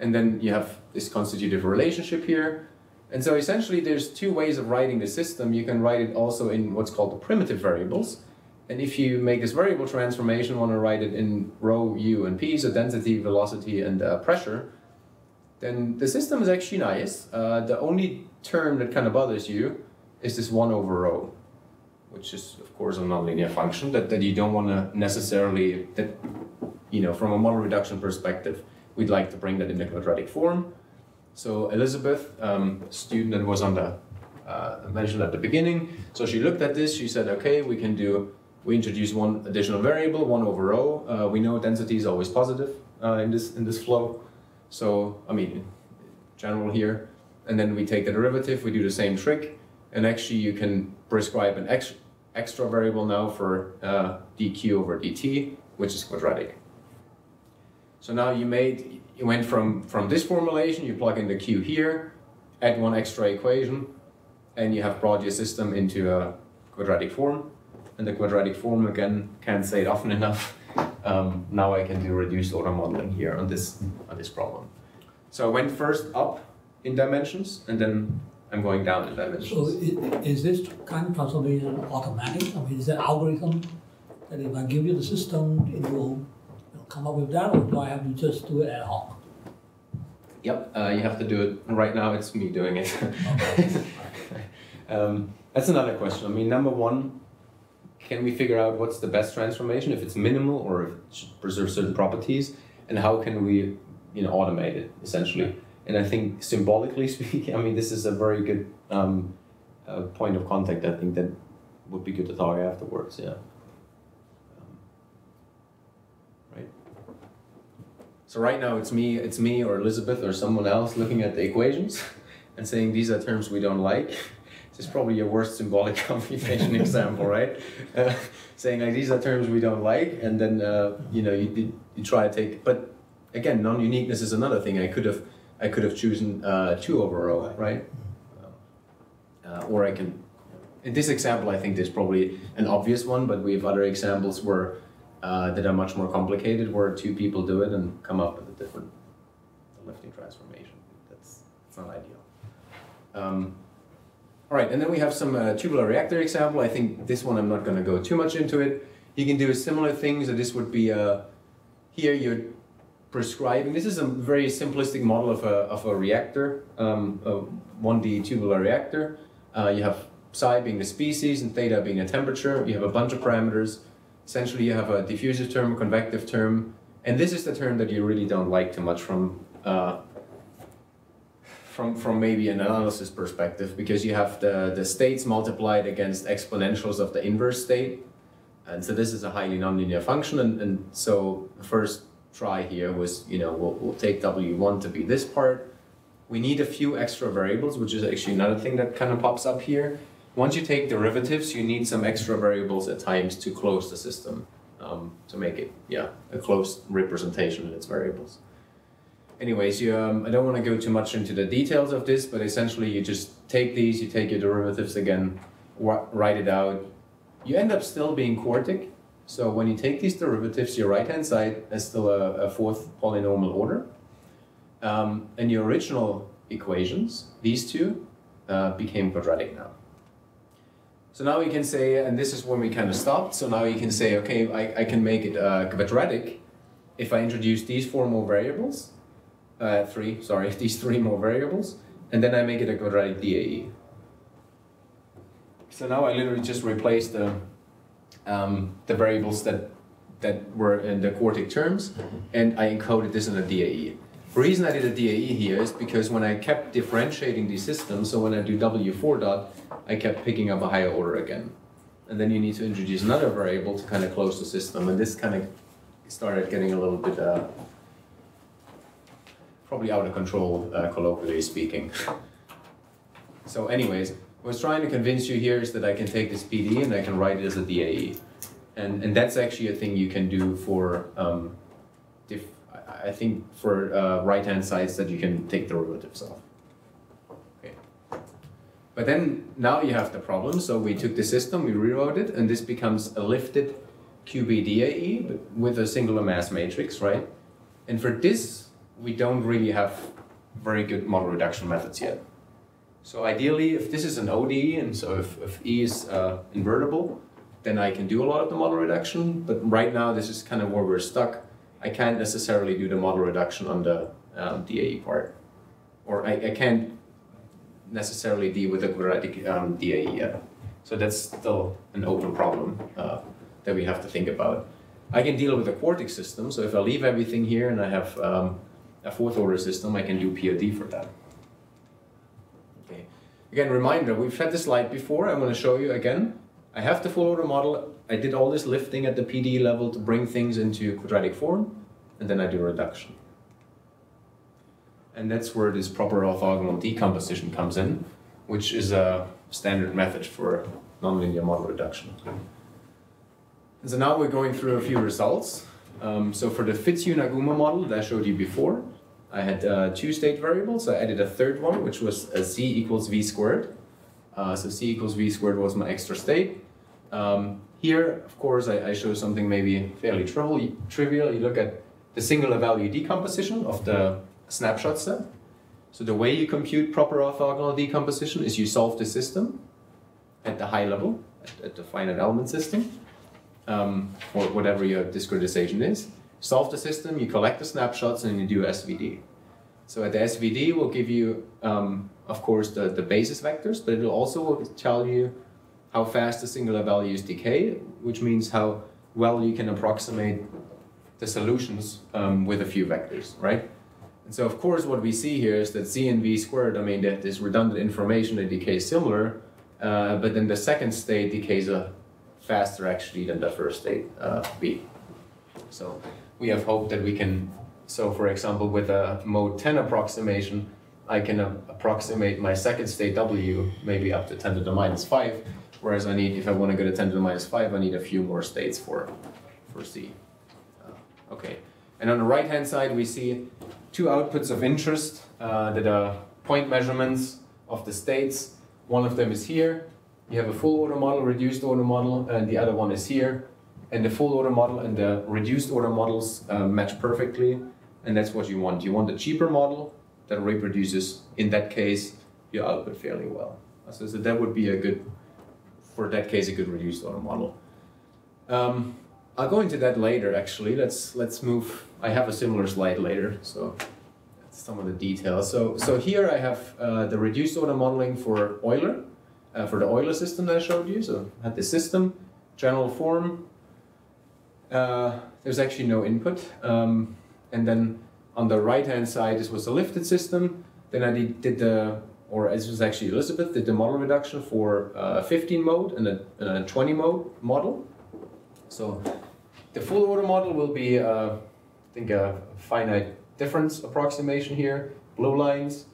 And then you have this constitutive relationship here. And so essentially there's two ways of writing the system. You can write it also in what's called the primitive variables. And if you make this variable transformation, want to write it in rho, u, and p, so density, velocity, and uh, pressure, then the system is actually nice. Uh, the only term that kind of bothers you is this 1 over rho, which is, of course, a nonlinear function that, that you don't want to necessarily, that, you know, from a model reduction perspective, we'd like to bring that in the quadratic form. So Elizabeth, um, student that was on the uh, mentioned at the beginning, so she looked at this, she said, okay, we can do, we introduce one additional variable, 1 over rho. Uh, we know density is always positive uh, in, this, in this flow. So, I mean, general here. And then we take the derivative, we do the same trick, and actually you can prescribe an extra, extra variable now for uh, dq over dt, which is quadratic. So now you made, you went from, from this formulation, you plug in the q here, add one extra equation, and you have brought your system into a quadratic form. And the quadratic form, again, can't say it often enough. Um, now I can do reduced order modeling here on this, on this problem. So I went first up in dimensions, and then I'm going down in dimensions. So is this kind of transformation automatic? I mean, is an algorithm that if I give you the system, it will come up with that, or do I have to just do it ad hoc? Yep, uh, you have to do it. Right now, it's me doing it. um, that's another question. I mean, number one, can we figure out what's the best transformation, if it's minimal or if it should preserve certain properties, and how can we, you know, automate it essentially? And I think symbolically speaking, I mean, this is a very good um, uh, point of contact. I think that would be good to talk afterwards. Yeah. Um, right. So right now it's me, it's me or Elizabeth or someone else looking at the equations and saying these are terms we don't like. This is probably your worst symbolic computation example, right? Uh, saying like these are terms we don't like, and then uh, you know you, you try to take. But again, non-uniqueness is another thing. I could have I could have chosen uh, two over rho, right? Uh, or I can. In this example, I think there's probably an obvious one, but we have other examples where uh, that are much more complicated, where two people do it and come up with a different lifting transformation. That's, that's not ideal. Um, all right, and then we have some uh, tubular reactor example. I think this one I'm not going to go too much into it. You can do similar things. So this would be uh, here you're prescribing. This is a very simplistic model of a, of a reactor, um, a 1D tubular reactor. Uh, you have psi being the species and theta being the temperature. You have a bunch of parameters. Essentially, you have a diffusive term, a convective term, and this is the term that you really don't like too much from uh, from, from maybe an analysis perspective because you have the, the states multiplied against exponentials of the inverse state. And so this is a highly nonlinear function. And, and so the first try here was, you know, we'll, we'll take W1 to be this part. We need a few extra variables, which is actually another thing that kind of pops up here. Once you take derivatives, you need some extra variables at times to close the system, um, to make it, yeah, a closed representation of its variables anyways, you, um, I don't want to go too much into the details of this, but essentially you just take these, you take your derivatives again, write it out. You end up still being quartic. So when you take these derivatives, your right-hand side is still a, a fourth polynomial order. Um, and your original equations, these two, uh, became quadratic now. So now we can say, and this is when we kind of stopped, so now you can say, okay, I, I can make it uh, quadratic if I introduce these four more variables, uh, three, sorry, these three more variables, and then I make it a quadratic DAE. So now I literally just replace the, um, the variables that, that were in the quartic terms, and I encoded this in a DAE. The reason I did a DAE here is because when I kept differentiating these systems, so when I do W4 dot, I kept picking up a higher order again. And then you need to introduce another variable to kind of close the system, and this kind of started getting a little bit uh, probably out of control, uh, colloquially speaking. so anyways, what I was trying to convince you here is that I can take this PD and I can write it as a DAE. And, and that's actually a thing you can do for, um, I think for uh, right-hand sides that you can take derivatives of. But then now you have the problem. So we took the system, we rewrote it, and this becomes a lifted QBDAE with a singular mass matrix, right? And for this we don't really have very good model reduction methods yet. So ideally, if this is an ODE, and so if, if E is uh, invertible, then I can do a lot of the model reduction. But right now, this is kind of where we're stuck. I can't necessarily do the model reduction on the um, DAE part, or I, I can't necessarily deal with the quadratic um, DAE yet. So that's still an open problem uh, that we have to think about. I can deal with a quartic system, so if I leave everything here and I have um, a fourth order system, I can do POD for that. Okay. Again, reminder, we've had this slide before, I'm going to show you again. I have the full order model, I did all this lifting at the PDE level to bring things into quadratic form, and then I do reduction. And that's where this proper orthogonal decomposition comes in, which is a standard method for nonlinear model reduction. So now we're going through a few results. Um, so for the Fitzhugh-Nagumo model that I showed you before, I had uh, two state variables. I added a third one, which was a z equals v squared. Uh, so c equals v squared was my extra state. Um, here, of course, I, I, show something maybe fairly trivial. You look at the singular value decomposition of the snapshot set. So the way you compute proper orthogonal decomposition is you solve the system at the high level, at, at the finite element system, um, or whatever your discretization is. Solve the system, you collect the snapshots, and you do SVD. So at the SVD will give you, um, of course, the, the basis vectors, but it will also tell you how fast the singular values decay, which means how well you can approximate the solutions um, with a few vectors, right? And so of course what we see here is that z and v squared, I mean that this redundant information that decays similar, uh, but then the second state decays a faster actually than the first state uh, v. So we have hope that we can, so for example with a mode 10 approximation, I can uh, approximate my second state w maybe up to 10 to the minus 5, whereas I need, if I want to go to 10 to the minus 5, I need a few more states for, for c. Uh, okay, and on the right hand side we see two outputs of interest uh, that are point measurements of the states. One of them is here. You have a full order model, reduced order model, and the other one is here. And the full order model and the reduced order models uh, match perfectly, and that's what you want. You want a cheaper model that reproduces, in that case, your output fairly well. So, so that would be a good, for that case, a good reduced order model. Um, I'll go into that later. Actually, let's let's move. I have a similar slide later, so some of the details. So so here I have uh, the reduced order modeling for Euler, uh, for the Euler system that I showed you. So I had the system, general form. Uh, there's actually no input, um, and then on the right hand side this was the lifted system. Then I did, did the or this was actually Elizabeth did the model reduction for uh, 15 mode and a, and a 20 mode model. So the full order model will be, uh, I think, a finite difference approximation here, blue lines,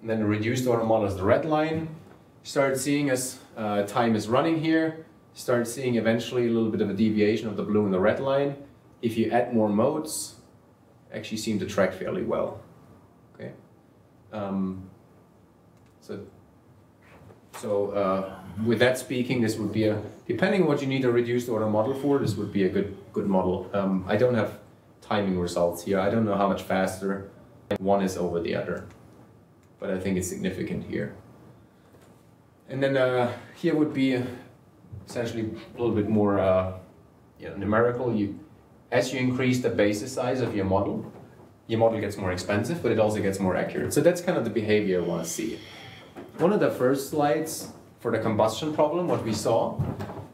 and then the reduced order model is the red line. Start seeing as uh, time is running here, start seeing eventually a little bit of a deviation of the blue and the red line. If you add more modes, actually seem to track fairly well. Okay. Um, so so uh, with that speaking, this would be a, depending on what you need a reduced order model for, this would be a good, good model. Um, I don't have timing results here. I don't know how much faster one is over the other, but I think it's significant here. And then uh, here would be essentially a little bit more uh, you know, numerical. You, as you increase the basis size of your model, your model gets more expensive, but it also gets more accurate. So that's kind of the behavior I want to see. One of the first slides for the combustion problem, what we saw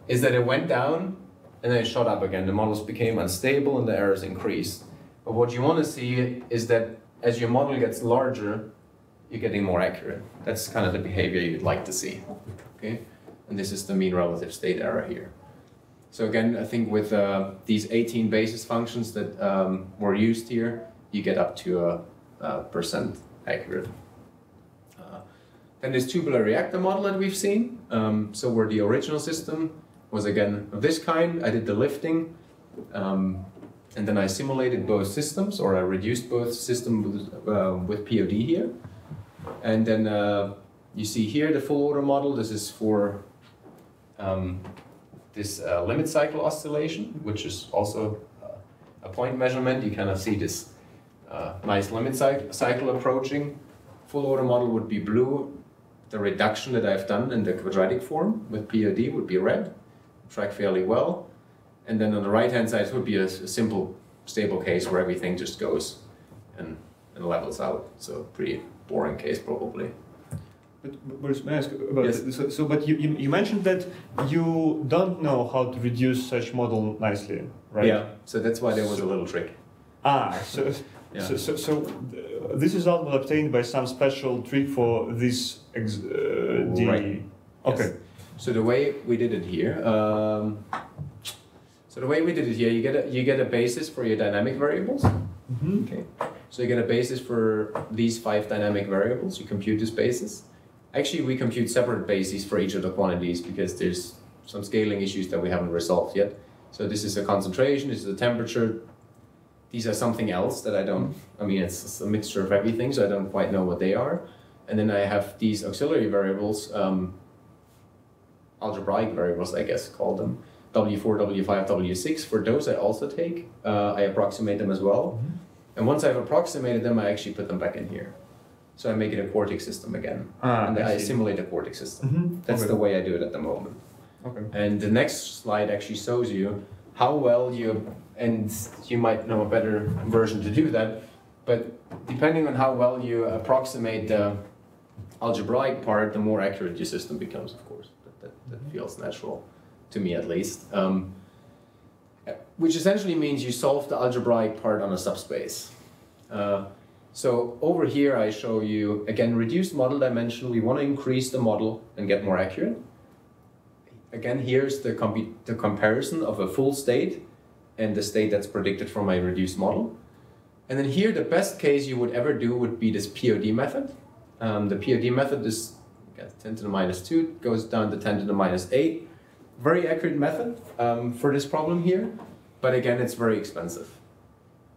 is that it went down and then it shot up again. The models became unstable and the errors increased. But what you want to see is that as your model gets larger, you're getting more accurate. That's kind of the behavior you'd like to see. Okay, and this is the mean relative state error here. So again, I think with uh, these 18 basis functions that um, were used here, you get up to a, a percent accurate. Then this tubular reactor model that we've seen. Um, so where the original system was again of this kind, I did the lifting, um, and then I simulated both systems, or I reduced both systems with, uh, with POD here. And then uh, you see here the full order model. This is for um, this uh, limit cycle oscillation, which is also uh, a point measurement. You kind of see this uh, nice limit cycle approaching. Full order model would be blue, the reduction that I've done in the quadratic form with POD would be red, track fairly well. And then on the right hand side it would be a, a simple stable case where everything just goes and, and levels out. So pretty boring case probably. But, but may I ask about Yes. this? So, so, but you, you, you mentioned that you don't know how to reduce such model nicely, right? Yeah. So that's why there was a little trick. Ah, so, Yeah. so, so, so uh, this result was obtained by some special trick for this ex- uh. Right. Okay. Yes. So the way we did it here, um, so the way we did it here, you get a, you get a basis for your dynamic variables. Mm-hmm. Okay. So you get a basis for these five dynamic variables. You compute this basis. Actually, we compute separate bases for each of the quantities because there's some scaling issues that we haven't resolved yet. So this is a concentration. This is a temperature. These are something else that I don't. I mean, it's a mixture of everything, so I don't quite know what they are. And then I have these auxiliary variables. Um, algebraic variables, I guess, call them W4, W5, W6. For those, I also take, uh, I approximate them as well. And once I've approximated them, I actually put them back in here. So I make it a quartic system again. Ah, and I I simulate a quartic system. Mm-hmm. That's okay. the way I do it at the moment. Okay. And the next slide actually shows you how well you, and you might know a better version to do that, but depending on how well you approximate the algebraic part, the more accurate your system becomes, of course. That, that, feels natural to me at least. Um, which essentially means you solve the algebraic part on a subspace. Uh, so over here I show you, again, reduced model dimension. We want to increase the model and get more accurate again, here's the, the comparison of a full state and the state that's predicted from my reduced model. And then here, the best case you would ever do would be this POD method. Um, the POD method is okay, 10 to the minus 2, goes down to 10 to the minus 8. Very accurate method um, for this problem here, but again, it's very expensive.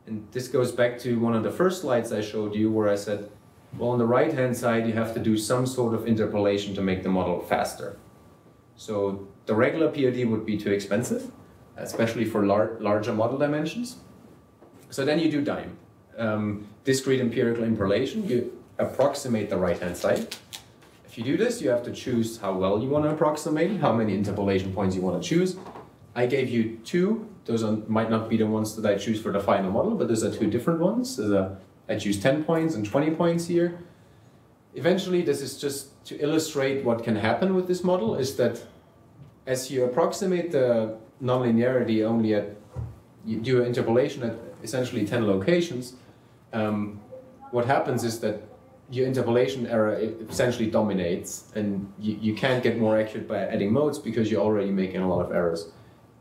And this goes back to one of the first slides I showed you where I said, well, on the right hand side, you have to do some sort of interpolation to make the model faster. So the regular POD would be too expensive, especially for lar- larger model dimensions. So then you do DEIM, um, discrete empirical interpolation. You approximate the right-hand side. If you do this, you have to choose how well you want to approximate, how many interpolation points you want to choose. I gave you two. Those are, might not be the ones that I choose for the final model, but those are two different ones. I choose 10 points and 20 points here. Eventually, this is just to illustrate what can happen with this model, is that as you approximate the nonlinearity only at, you do interpolation at essentially 10 locations, um, what happens is that your interpolation error essentially dominates and you, you can't get more accurate by adding modes because you're already making a lot of errors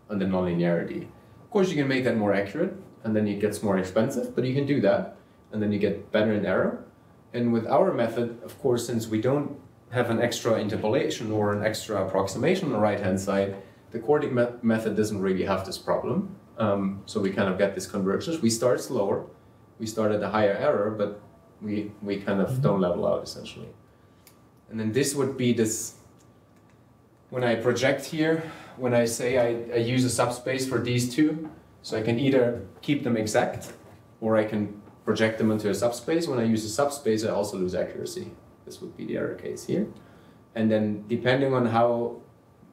on the nonlinearity. Of course, you can make that more accurate and then it gets more expensive, but you can do that and then you get better in error. And with our method, of course, since we don't have an extra interpolation or an extra approximation on the right hand side, the quartic me- method doesn't really have this problem. Um, so we kind of get this convergence. We start slower, we start at a higher error, but we, we kind of don't level out essentially. And then this would be this, when I project here, when I say I, I use a subspace for these two, so I can either keep them exact or I can project them into a subspace. When I use a subspace, I also lose accuracy. This would be the error case here. And then depending on how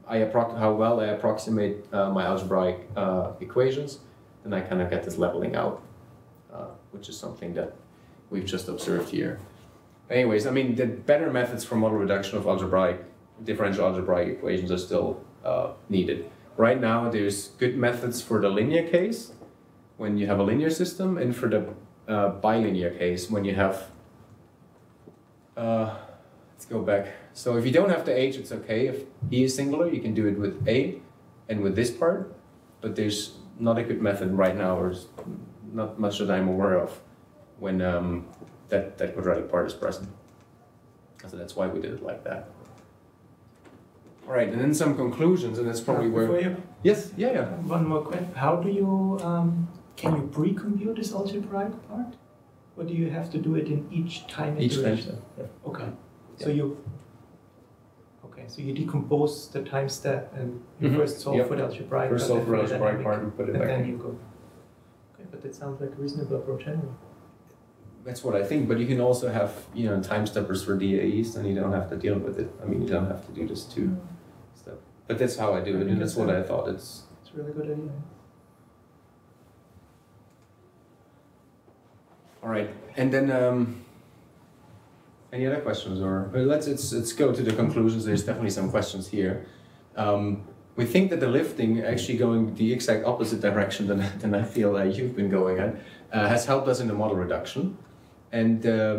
I how well I approximate uh, my algebraic uh, equations, then I kind of get this leveling out, uh, which is something that we've just observed here. Anyways, I mean, the better methods for model reduction of algebraic, differential algebraic equations are still uh, needed. Right now, there's good methods for the linear case, when you have a linear system, and for the uh, bilinear case, when you have uh, let's go back. So if you don't have the h, it's okay. If e is singular, you can do it with a and with this part, but there's not a good method right now, or not much that I'm aware of, when um, that, that quadratic part is present. So that's why we did it like that. All right, and then some conclusions, and that's probably Before where. you, Yes, yeah, yeah. one more question. How do you, um, can you pre-compute this algebraic part? Or do you have to do it in each time Each time. iteration? Okay, so you, okay, so you decompose the time step and you Mhm, first solve yep. for the algebraic. First solve for the algebraic part and put it And back then in. you go. Okay, but that sounds like a reasonable approach anyway. That's what I think, but you can also have, you know, time steppers for DAEs, and you don't have to deal with it. I mean, you don't have to do this too. step. But that's how I do it, and that's what I thought. It's It's a really good idea. all right. And then, um, any other questions, or well, let's let's let's go to the conclusions. There's definitely some questions here. Um, we think that the lifting, actually going the exact opposite direction than, than I feel like you've been going at, uh, has helped us in the model reduction. And uh,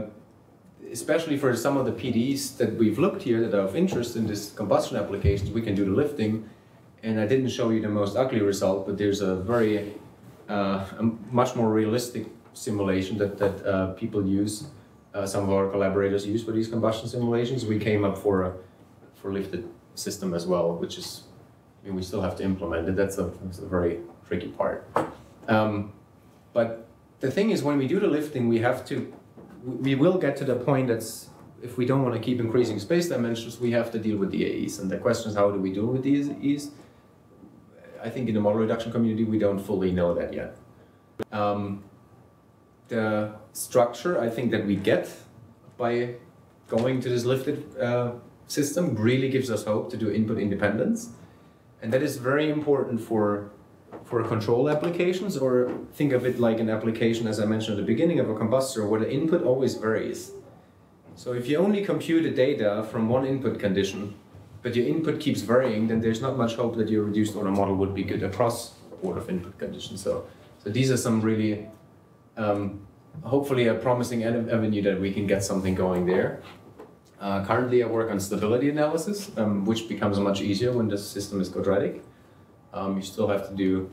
especially for some of the PDs that we've looked here that are of interest in this combustion applications, we can do the lifting. And I didn't show you the most ugly result, but there's a very, uh, a much more realistic simulation that, that uh, people use, uh, some of our collaborators use for these combustion simulations. We came up for a for lifted system as well, which is I mean, we still have to implement it. That's a, that's a very tricky part. Um, but the thing is, when we do the lifting, we have to, we will get to the point that's, if we don't want to keep increasing space dimensions, we have to deal with the AEs. And the question is, how do we deal with these AEs? I think in the model reduction community, we don't fully know that yet. Um, the structure, I think, that we get by going to this lifted uh, system really gives us hope to do input independence. And that is very important for, for control applications, or think of it like an application, as I mentioned at the beginning, of a combustor, where the input always varies. So if you only compute the data from one input condition, but your input keeps varying, then there's not much hope that your reduced order model would be good across a board of input conditions. So, so these are some really, um, hopefully a promising avenue that we can get something going there. Uh, currently, I work on stability analysis, um, which becomes much easier when the system is quadratic. Um, you still have to do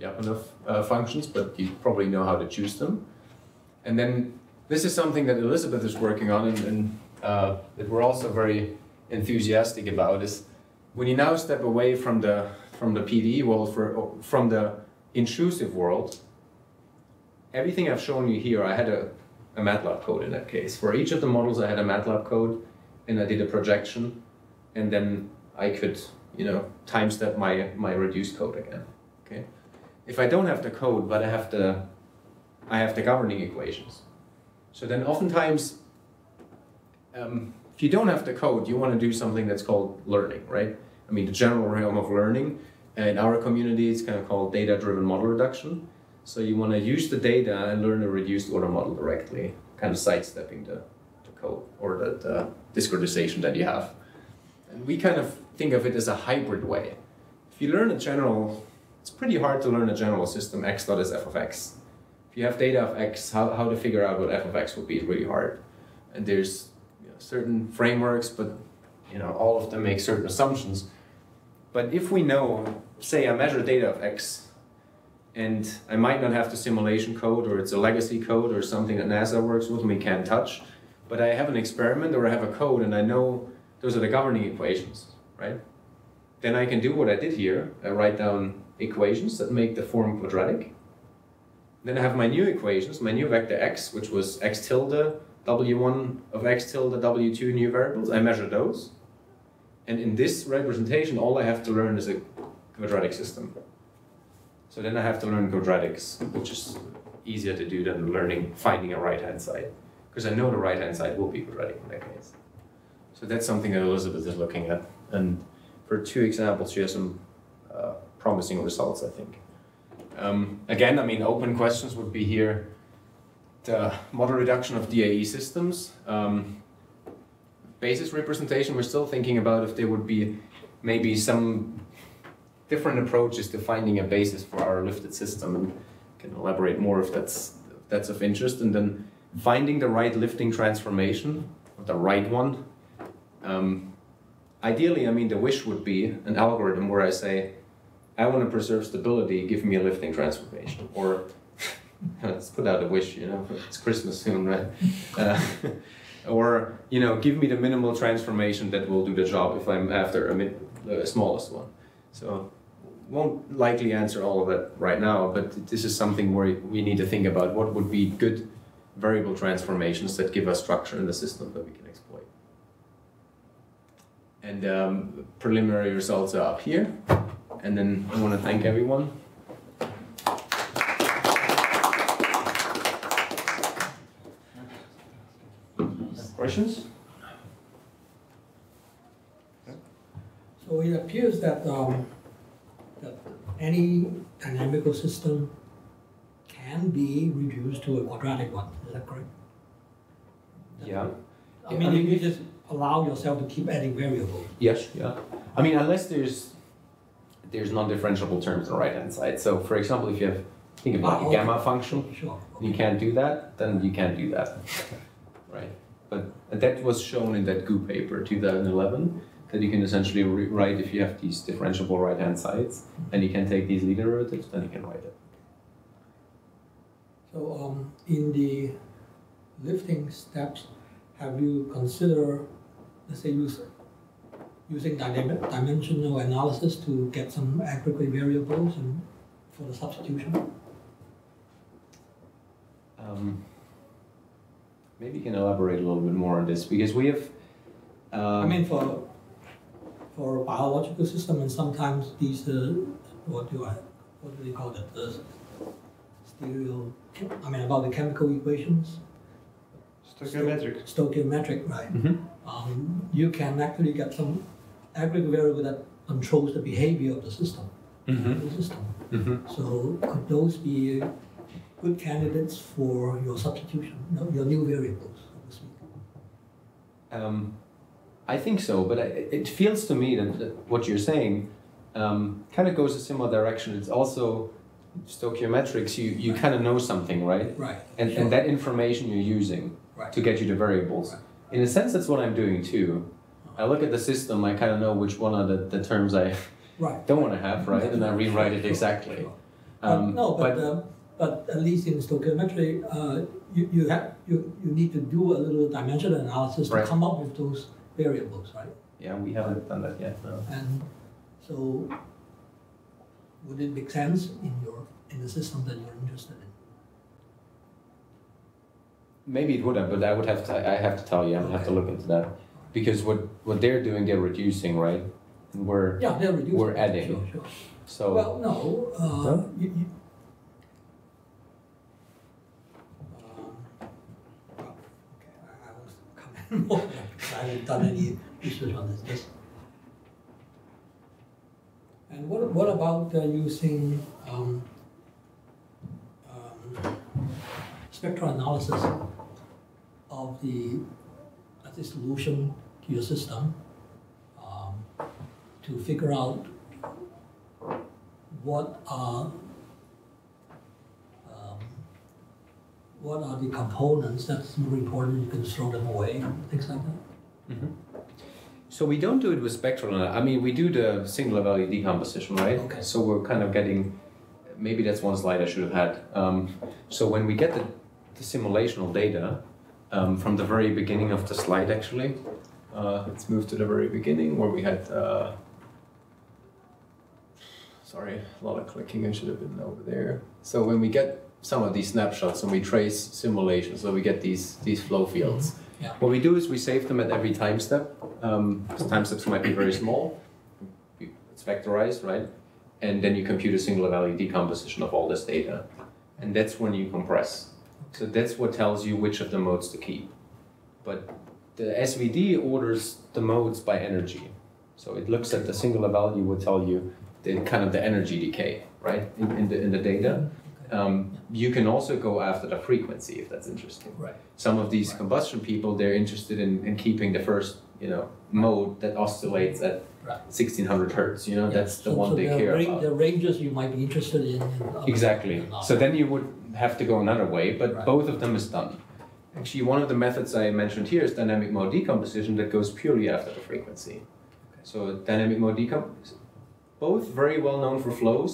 Lyapunov uh, functions, but you probably know how to choose them. And then this is something that Elizabeth is working on, and, and uh, that we're also very enthusiastic about. Is when you now step away from the from the PDE world for from the intrusive world. Everything I've shown you here, I had a a MATLAB code in that case. For each of the models, I had a MATLAB code, and I did a projection, and then I could, you know, time step my my reduced code again. Okay. If I don't have the code, but I have the, I have the governing equations. So then, oftentimes, um, if you don't have the code, you want to do something that's called learning, right? I mean, the general realm of learning. In our community, it's kind of called data-driven model reduction. So you want to use the data and learn a reduced order model directly, kind of sidestepping the, the code or the, the discretization that you have. And we kind of think of it as a hybrid way. If you learn a general, it's pretty hard to learn a general system x dot is f of x. If you have data of x, how, how to figure out what f of x would be is really hard. And there's you know, certain frameworks, but you know all of them make certain assumptions. But if we know, say I measure data of x and I might not have the simulation code or it's a legacy code or something that NASA works with and we can't touch, but I have an experiment or I have a code and I know those are the governing equations, right? Then I can do what I did here. I write down equations that make the form quadratic. Then I have my new equations, my new vector x, which was x tilde, w1 of x tilde, w2 new variables. I measure those. And in this representation, all I have to learn is a quadratic system. So then I have to learn quadratics, which is easier to do than learning finding a right-hand side, because I know the right-hand side will be quadratic in that case. So that's something that Elizabeth is looking at, and for two examples, she has some uh, promising results, I think. Um, again, I mean, open questions would be here the model reduction of DAE systems. Um, basis representation, we're still thinking about if there would be maybe some different approaches to finding a basis for our lifted system and can elaborate more if that's if that's of interest and then finding the right lifting transformation the right one um, ideally i mean the wish would be an algorithm where i say i want to preserve stability give me a lifting transformation or let's put out a wish you know it's christmas soon right uh, or you know give me the minimal transformation that will do the job if i'm after a mid, smallest one so won't likely answer all of that right now, but this is something where we need to think about what would be good variable transformations that give us structure in the system that we can exploit. And um, preliminary results are up here. And then I want to thank everyone. Questions? So it appears that, um, that any dynamical system can be reduced to a quadratic one, is that correct? Yeah. I mean, I mean, if you just allow yourself to keep adding variables. Yes. Yeah. I mean, unless there's there's non-differentiable terms on the right-hand side. So, for example, if you have think about like Ah, a okay. gamma function, Sure. and you can't do that, then you can't do that, right? But that was shown in that GU paper, 2011, that you can essentially rewrite if you have these differentiable right-hand sides, and you can take these linear derivatives, then you can write it. So, um, in the lifting steps, have you considered, let's say, use, using dimensional analysis to get some aggregate variables and for the substitution? Um, maybe you can elaborate a little bit more on this because we have. Um, I mean, for for a biological system, and sometimes these uh, what do I what do they call that? The stereo. I mean, about the chemical equations, Stoichiometric. stoichiometric, right? Mhm. Um, you can actually get some aggregate variable that controls the behavior of the system. Mhm. The system. Mhm. So could those be good candidates for your substitution, your- your new variables, so to speak? Um, I think so, but I, it feels to me that, that what you're saying um, kind of goes a similar direction. It's also stoichiometrics. You you kind of know something, right? Right. And sure. and that information you're using Right. to get you the variables. Right. In a sense, that's what I'm doing too. I look at the system. I kind of know which one are the, the terms I Right. don't want to have, right? And I rewrite it exactly. sure. Um, But no, but, uh, but at least in stoichiometry, uh, you, you have you, you need to do a little dimensional analysis to come up with those variables, right? yeah, we haven't done that yet. No. And so, would it make sense in your in the system that you're interested in? Maybe it would have, but I would have to. I have to tell you, I would have to look into that because what what they're doing, they're reducing, right? And we're Yeah, they're reducing. We're adding. Sure, sure. so. Well, no. Uh, No? You, you, um, well, okay, I, I will comment more because I haven't done any research on this. this. And what, what about uh, using um, um, spectral analysis of the, of the solution to your system um, to figure out what are um, what are the components that's more important, you can throw them away, things like that. Mhm. So we don't do it with spectral. ana- I mean, we do the singular value decomposition, right? Okay. So we're kind of getting. Maybe that's one slide I should have had. Um, so when we get the, the simulational data um, from the very beginning of the slide, actually, uh, let's move to the very beginning where we had. Uh, sorry, a lot of clicking. I should have been over there. So when we get some of these snapshots and we trace simulations, so we get these these flow fields. Yeah. What we do is we save them at every time step. Um, 'cause time steps might be very small. It's vectorized, right? And then you compute a singular value decomposition of all this data. And that's when you compress. So that's what tells you which of the modes to keep. But the SVD orders the modes by energy. So it looks at the singular value will tell you the kind of the energy decay, right? In, in the in the data. Um, you can also go after the frequency if that's interesting Right. some of these Right. combustion people they're interested in, in keeping the first you know mode that oscillates at. 1600 hertz you know Yeah, that's the so- one so they care ra- about. The ranges you might be interested in. in exactly. so then you would have to go another way but Right. both of them is done. Actually one of the methods i mentioned here is dynamic mode decomposition that goes purely after the frequency. So dynamic mode decomposition both very well known for flows.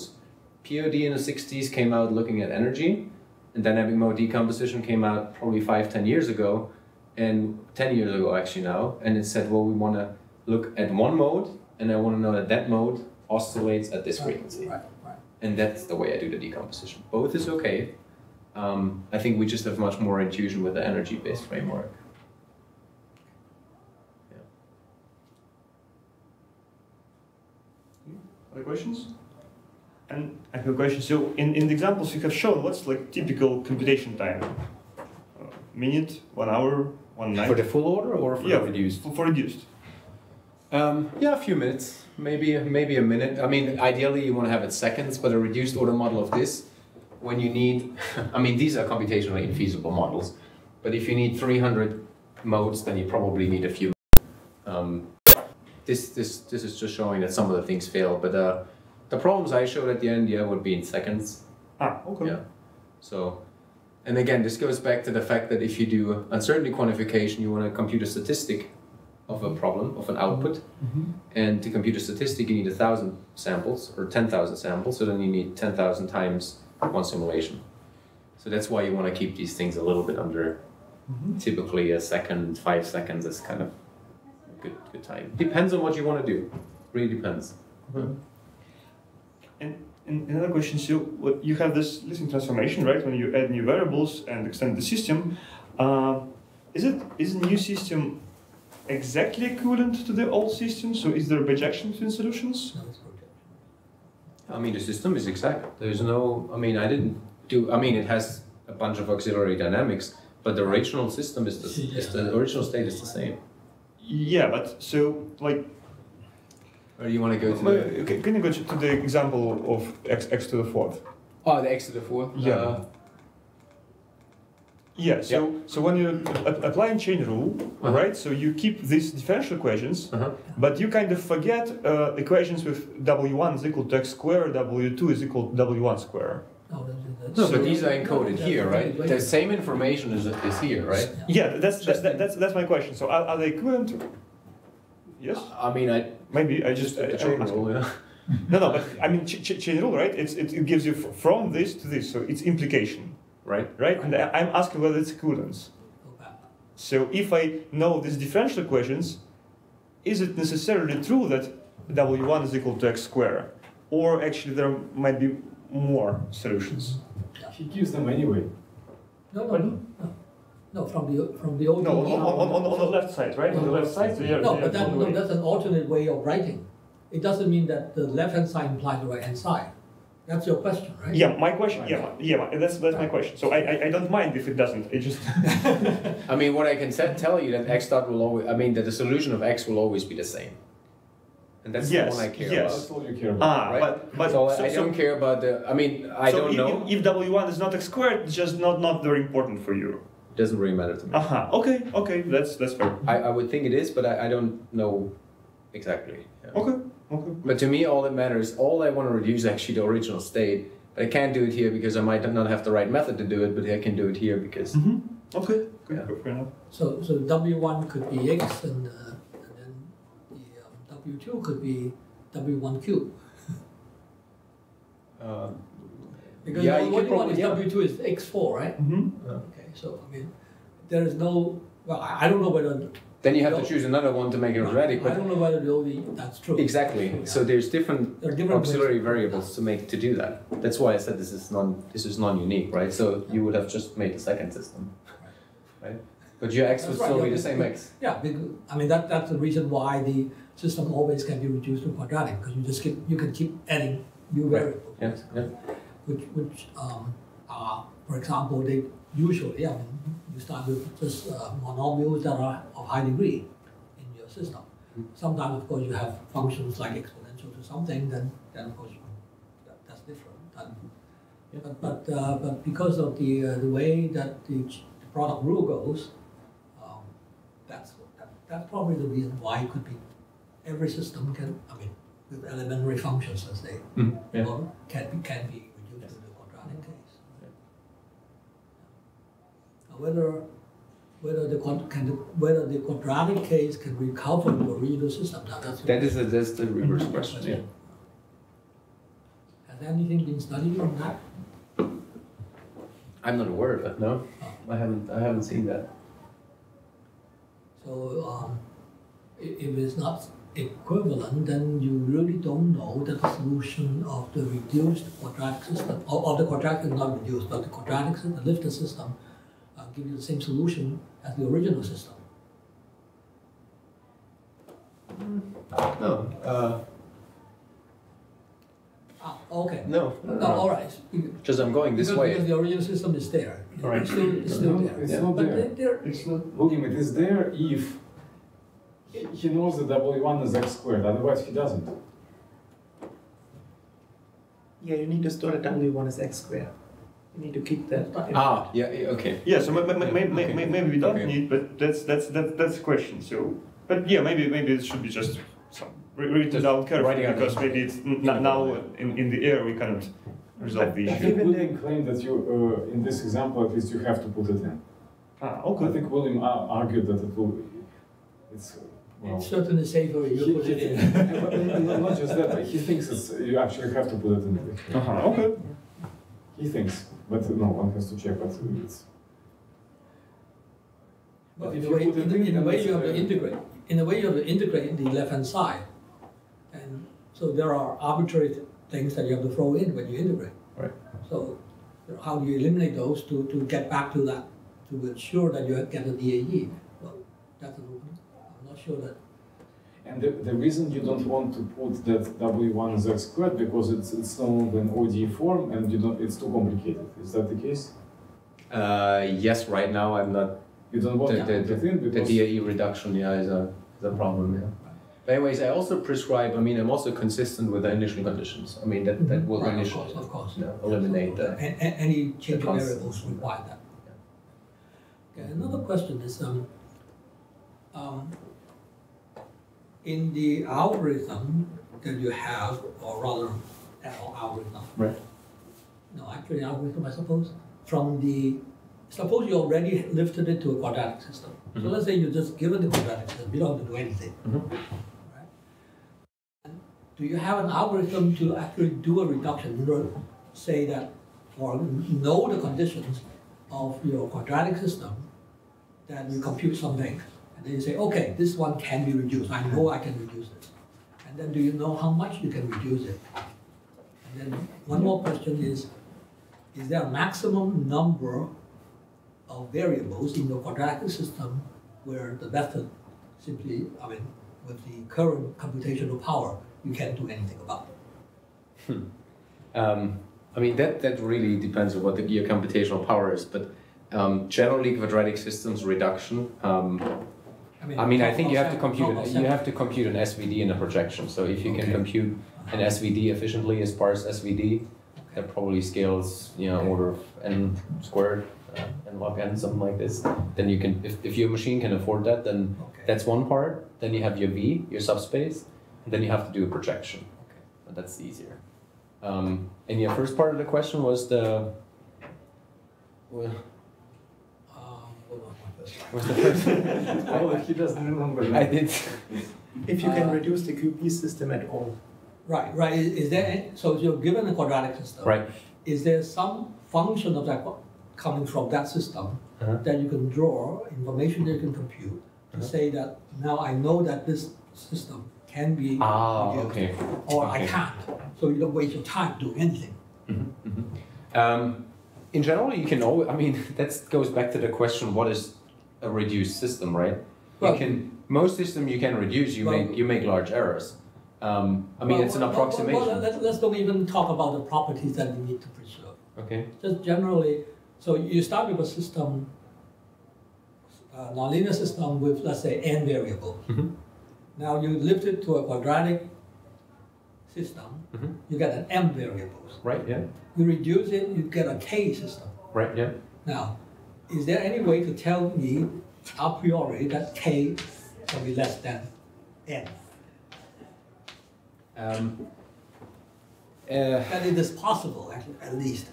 Pod in the 60s came out looking at energy and dynamic mode decomposition came out probably five ten years ago and 10 years ago actually now and it said well we want to look at one mode and i want to know that that mode oscillates at this frequency Right, right. and that's the way i do the decomposition both is okay um, i think we just have much more intuition with the energy based framework Other questions? And I have a question. So in, in the examples you have shown, what's like typical computation time? Uh, minute, one hour, one night? for the full order or for Yeah. reduced For, for reduced. Um, yeah, a few minutes, maybe maybe a minute. I mean, ideally you want to have it seconds, but a reduced order model of this, when you need, I mean, these are computationally infeasible models, but if you need 300 modes, then you probably need a few. Um, this this this is just showing that some of the things fail, but uh, the problems I showed at the end, yeah, would be in seconds. Ah, okay. Yeah. So, and again, this goes back to the fact that if you do uncertainty quantification, you want to compute a statistic of a problem, of an output. Mm-hmm. And to compute a statistic, you need a thousand samples or 10,000 samples. So then you need 10,000 times one simulation. So that's why you want to keep these things a little bit under. Mm-hmm. Typically, a second, five seconds is kind of a good, good time. Depends on what you want to do. Really depends. Mm-hmm. And, and another question, so what you have this lifting transformation, right? When you add new variables and extend the system, uh, is it is the new system exactly equivalent to the old system? So is there a projection between solutions? No, it's projection. I mean, the system is exact. There's no, I mean, I didn't do, I mean, it has a bunch of auxiliary dynamics, but the original system is the, is the original state is the same. Yeah, but so like, Or you want to go to the, okay, can you go to to the example of x x to the fourth? oh, the x to the fourth? Yeah. Uh, Yeah. So so when you a- apply chain rule, Uh-huh. right? So you keep these differential equations, uh-huh. but you kind of forget uh, equations with w1 is equal to x square, w2 is equal to w1 square. No, that's, that's No, So- but these are encoded here, right? right. The same information is, is here, right? Yeah, that's Just- that, that's that's my question. So are, are they equivalent? Yes. I mean, I Maybe I just just I, the I'm chain rule, yeah. No, no, but I mean ch- ch- chain rule, right? It's, it, it gives you f- from this to this, so it's implication, Right? right? And I- I'm asking whether it's equivalence. Go. So if I know these differential equations, is it necessarily true that w1 is equal to x squared? or actually there might be more solutions? He gives them anyway. No, no, no, no. No, from the, from the old. No, on, on, on, on the left side, right? On the left side, they are, No, they but that, no, that's an alternate way of writing. It doesn't mean that the left-hand side implies the right-hand side. That's your question, right? Yeah, my question. Yeah, yeah, my- that's that's my question. So I, I, I don't mind if it doesn't. It just I mean, what I can te- tell you that x dot will always, I mean, that the solution of x will always be the same. And that's Yes, the one I care yes. That's all you care about. ah, Right. but but so, so, I don't care about the. I mean, I so don't if, know. If, if w one is not x squared, it's just not not very important for you. It doesn't really matter to me. Aha. Okay. Okay. That's that's fair. I, I would think it is, but I, I don't know exactly. Yeah. Okay. Okay. But to me, all that matters, all I want to reduce is actually the original state. But I can't do it here because I might not have the right method to do it, but I can do it here because. Mm-hmm. Okay. Good. Yeah. Fair enough. So, so W one could be X and, uh, and then the um, W two could be W one cube. Uh, Because Yeah, the you what can you want is probably- W two is X four, right? Mm-hmm. Okay, so I mean, there is no, well, I I don't know whether, then you have to choose another one to make it. I But don't know whether the only, that's true. exactly. So there's different There are different auxiliary variables to make to do that. That's why I said this is non this is non-unique, right? So you would have just made the second system, right? But your x would right, still be the same x. Yeah, because, I mean, that, that's the reason why the system always can be reduced to quadratic, because you just keep, you can keep adding new Right. variables. Yeah, yeah. Which, which, um, are, for example, they usually, I mean, you start with just uh, monomials that are of high degree in your system. Sometimes, of course, you have functions like exponential to something, then, then of course, that, that's different. And-. But, but, uh, but because of the, uh, the way that the, the product rule goes, um, that's, that, that's probably the reason why it could be, every system can, I mean, with elementary functions, as they Mhm, yeah. can be, can be reduced to the quadratic case. Now, Whether, whether the, can whether the quadratic case can recover the original system, now that's. That is a, that's the reverse question. Yeah. Has anything been studied on that? I'm not aware of it. No, I haven't. I haven't seen that. So, um, if it's not equivalent, then you really don't know that the solution of the reduced quadratic system, or of the quadratic, not reduced, but the quadratic system, the lifted system, give you the same solution as the original system. No. Uh, Ah, okay. no. No, all right. Just I'm going this because, way. Because the original system is there. All right. It's still, it's still No, there. it's Yeah. not But there. they- they're, It's not. Look at it, it's there if He, he knows that W1 is x squared, otherwise he doesn't. Yeah, you need to store the W1 as x squared. You need to keep that. in- Ah, yeah, yeah, okay. Yeah, so Okay. ma- maybe we don't Okay. need, but that's that's that, that's the question. So, but yeah, maybe maybe it should be just some wri- written Just down carefully because maybe it's n- n- now in, in the air we cannot resolve the I issue. think William claim that you, uh, in this example at least, you have to put it in. Ah, okay. I think William ar- argued that it will, it's, uh, well. It's certainly safer if he- you put it in. Not just that, but he thinks it's, you actually have to put it in. Uh-huh, okay. He thinks, but no, one has to check, but it's. But But in a way, in, in, in a way you have to integrate. In a way, you have to integrate the left-hand side, and so there are arbitrary things that you have to throw in when you integrate. Right. So, how do you eliminate those to, to get back to that, to ensure that you get a DAE? Well, that's an open. I'm not sure that. And the, the reason you don't want to put that W1 Z squared because it's, it's no longer an ODE form and you don't, it's too complicated. Is that the case? Uh, yes, right now I'm not. You don't want The, to the, put in the, the. DAE reduction, yeah, is a, is a problem, yeah. But anyways, I also prescribe, I mean, I'm also consistent with the initial conditions. I mean, that, that will Right, of course, of course. yeah, eliminate the. A- a- any change of cons- variables require that. Okay, another question is, um, um, in the algorithm that you have, or rather, algorithm. Right. No, actually algorithm, I suppose, from the, suppose you already lifted it to a quadratic system. So Mhm. let's say you just given the quadratic system, you don't have to do anything. Mhm. Right? And Do you have an algorithm to actually do a reduction, you know, say that, or know the conditions of your quadratic system, then you compute something, then you say, okay, this one can be reduced, I know I can reduce it. And then do you know how much you can reduce it? And then one more question is, is there a maximum number of variables in your quadratic system where the method simply, I mean, with the current computational power, you can't do anything about it? Um, I mean, that, that really depends on what the, your computational power is, but um, generally quadratic systems reduction. Um, I mean, I think you have to compute an, you have to compute an SVD and a projection. So if you can compute an SVD efficiently, a sparse SVD, that probably scales, you know, order of n squared, uh, n log n, something like this. Then you can, if, if your machine can afford that, then Okay. that's one part. Then you have your V, your subspace, and then you have to do a projection. Okay. But that's easier. Um, and your first part of the question was the. Well, Um, hold on one second. Was the first? Well, if he doesn't remember. I did. If you can Uh, reduce the QB system at all. Right, right, is, is there, any- so you're given a quadratic system. Right. Is there some function of that coming from that system Uh-huh. that you can draw, information that you can compute, to Uh-huh. say that now I know that this system can be Ah, reduced, okay. or I can't, so you don't waste your time doing anything. Um, in general, you can always, I mean, that goes back to the question what is a reduced system, right? Well- you can, most system you can reduce, you Well- make, you make large errors. Um, I mean, Well, it's an approximation. Well, let's, let's don't even talk about the properties that you need to preserve. okay. Just generally, so you start with a system, a nonlinear system with, let's say, n variables. Mhm. Now you lift it to a quadratic system, Mhm. you get an m variables. Right, yeah. You reduce it, you get a k system. Right, yeah. Now, is there any way to tell me a priori that k can be less than n? Um, uh, That it is possible, at, at least.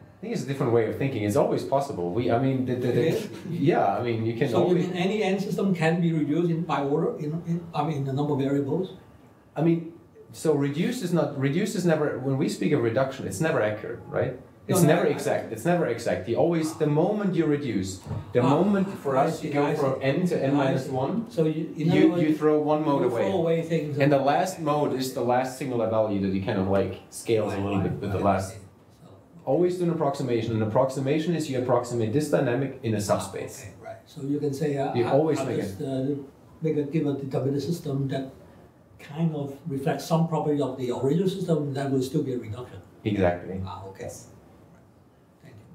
I think it's a different way of thinking. It's always possible. We, I mean, the, the, the, yeah, I mean, you can So you mean any n system can be reduced in by order, in, in, I mean, the number of variables? I mean, so reduce is not reduce is never when we speak of reduction, it's never accurate, right? It's No, no, never I- exact. It's never exact. You always the moment you reduce, the Ah, moment for I us see, you go I from see. n to n one. So you, in other You words, you throw one mode you throw away, away things. and the last mode is the last singular value that you kind of like scales a little bit with the last. Always do an approximation. An approximation is you approximate this dynamic in a subspace. Okay, right. So you can say, uh, You I- always I make just, uh, make a give a determinate system that kind of reflects some property of the original system, that will still be a reduction. Exactly. Ah, okay. Thank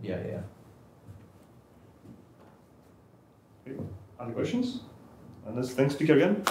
Yeah, yeah. Other questions? And let's thank speaker again.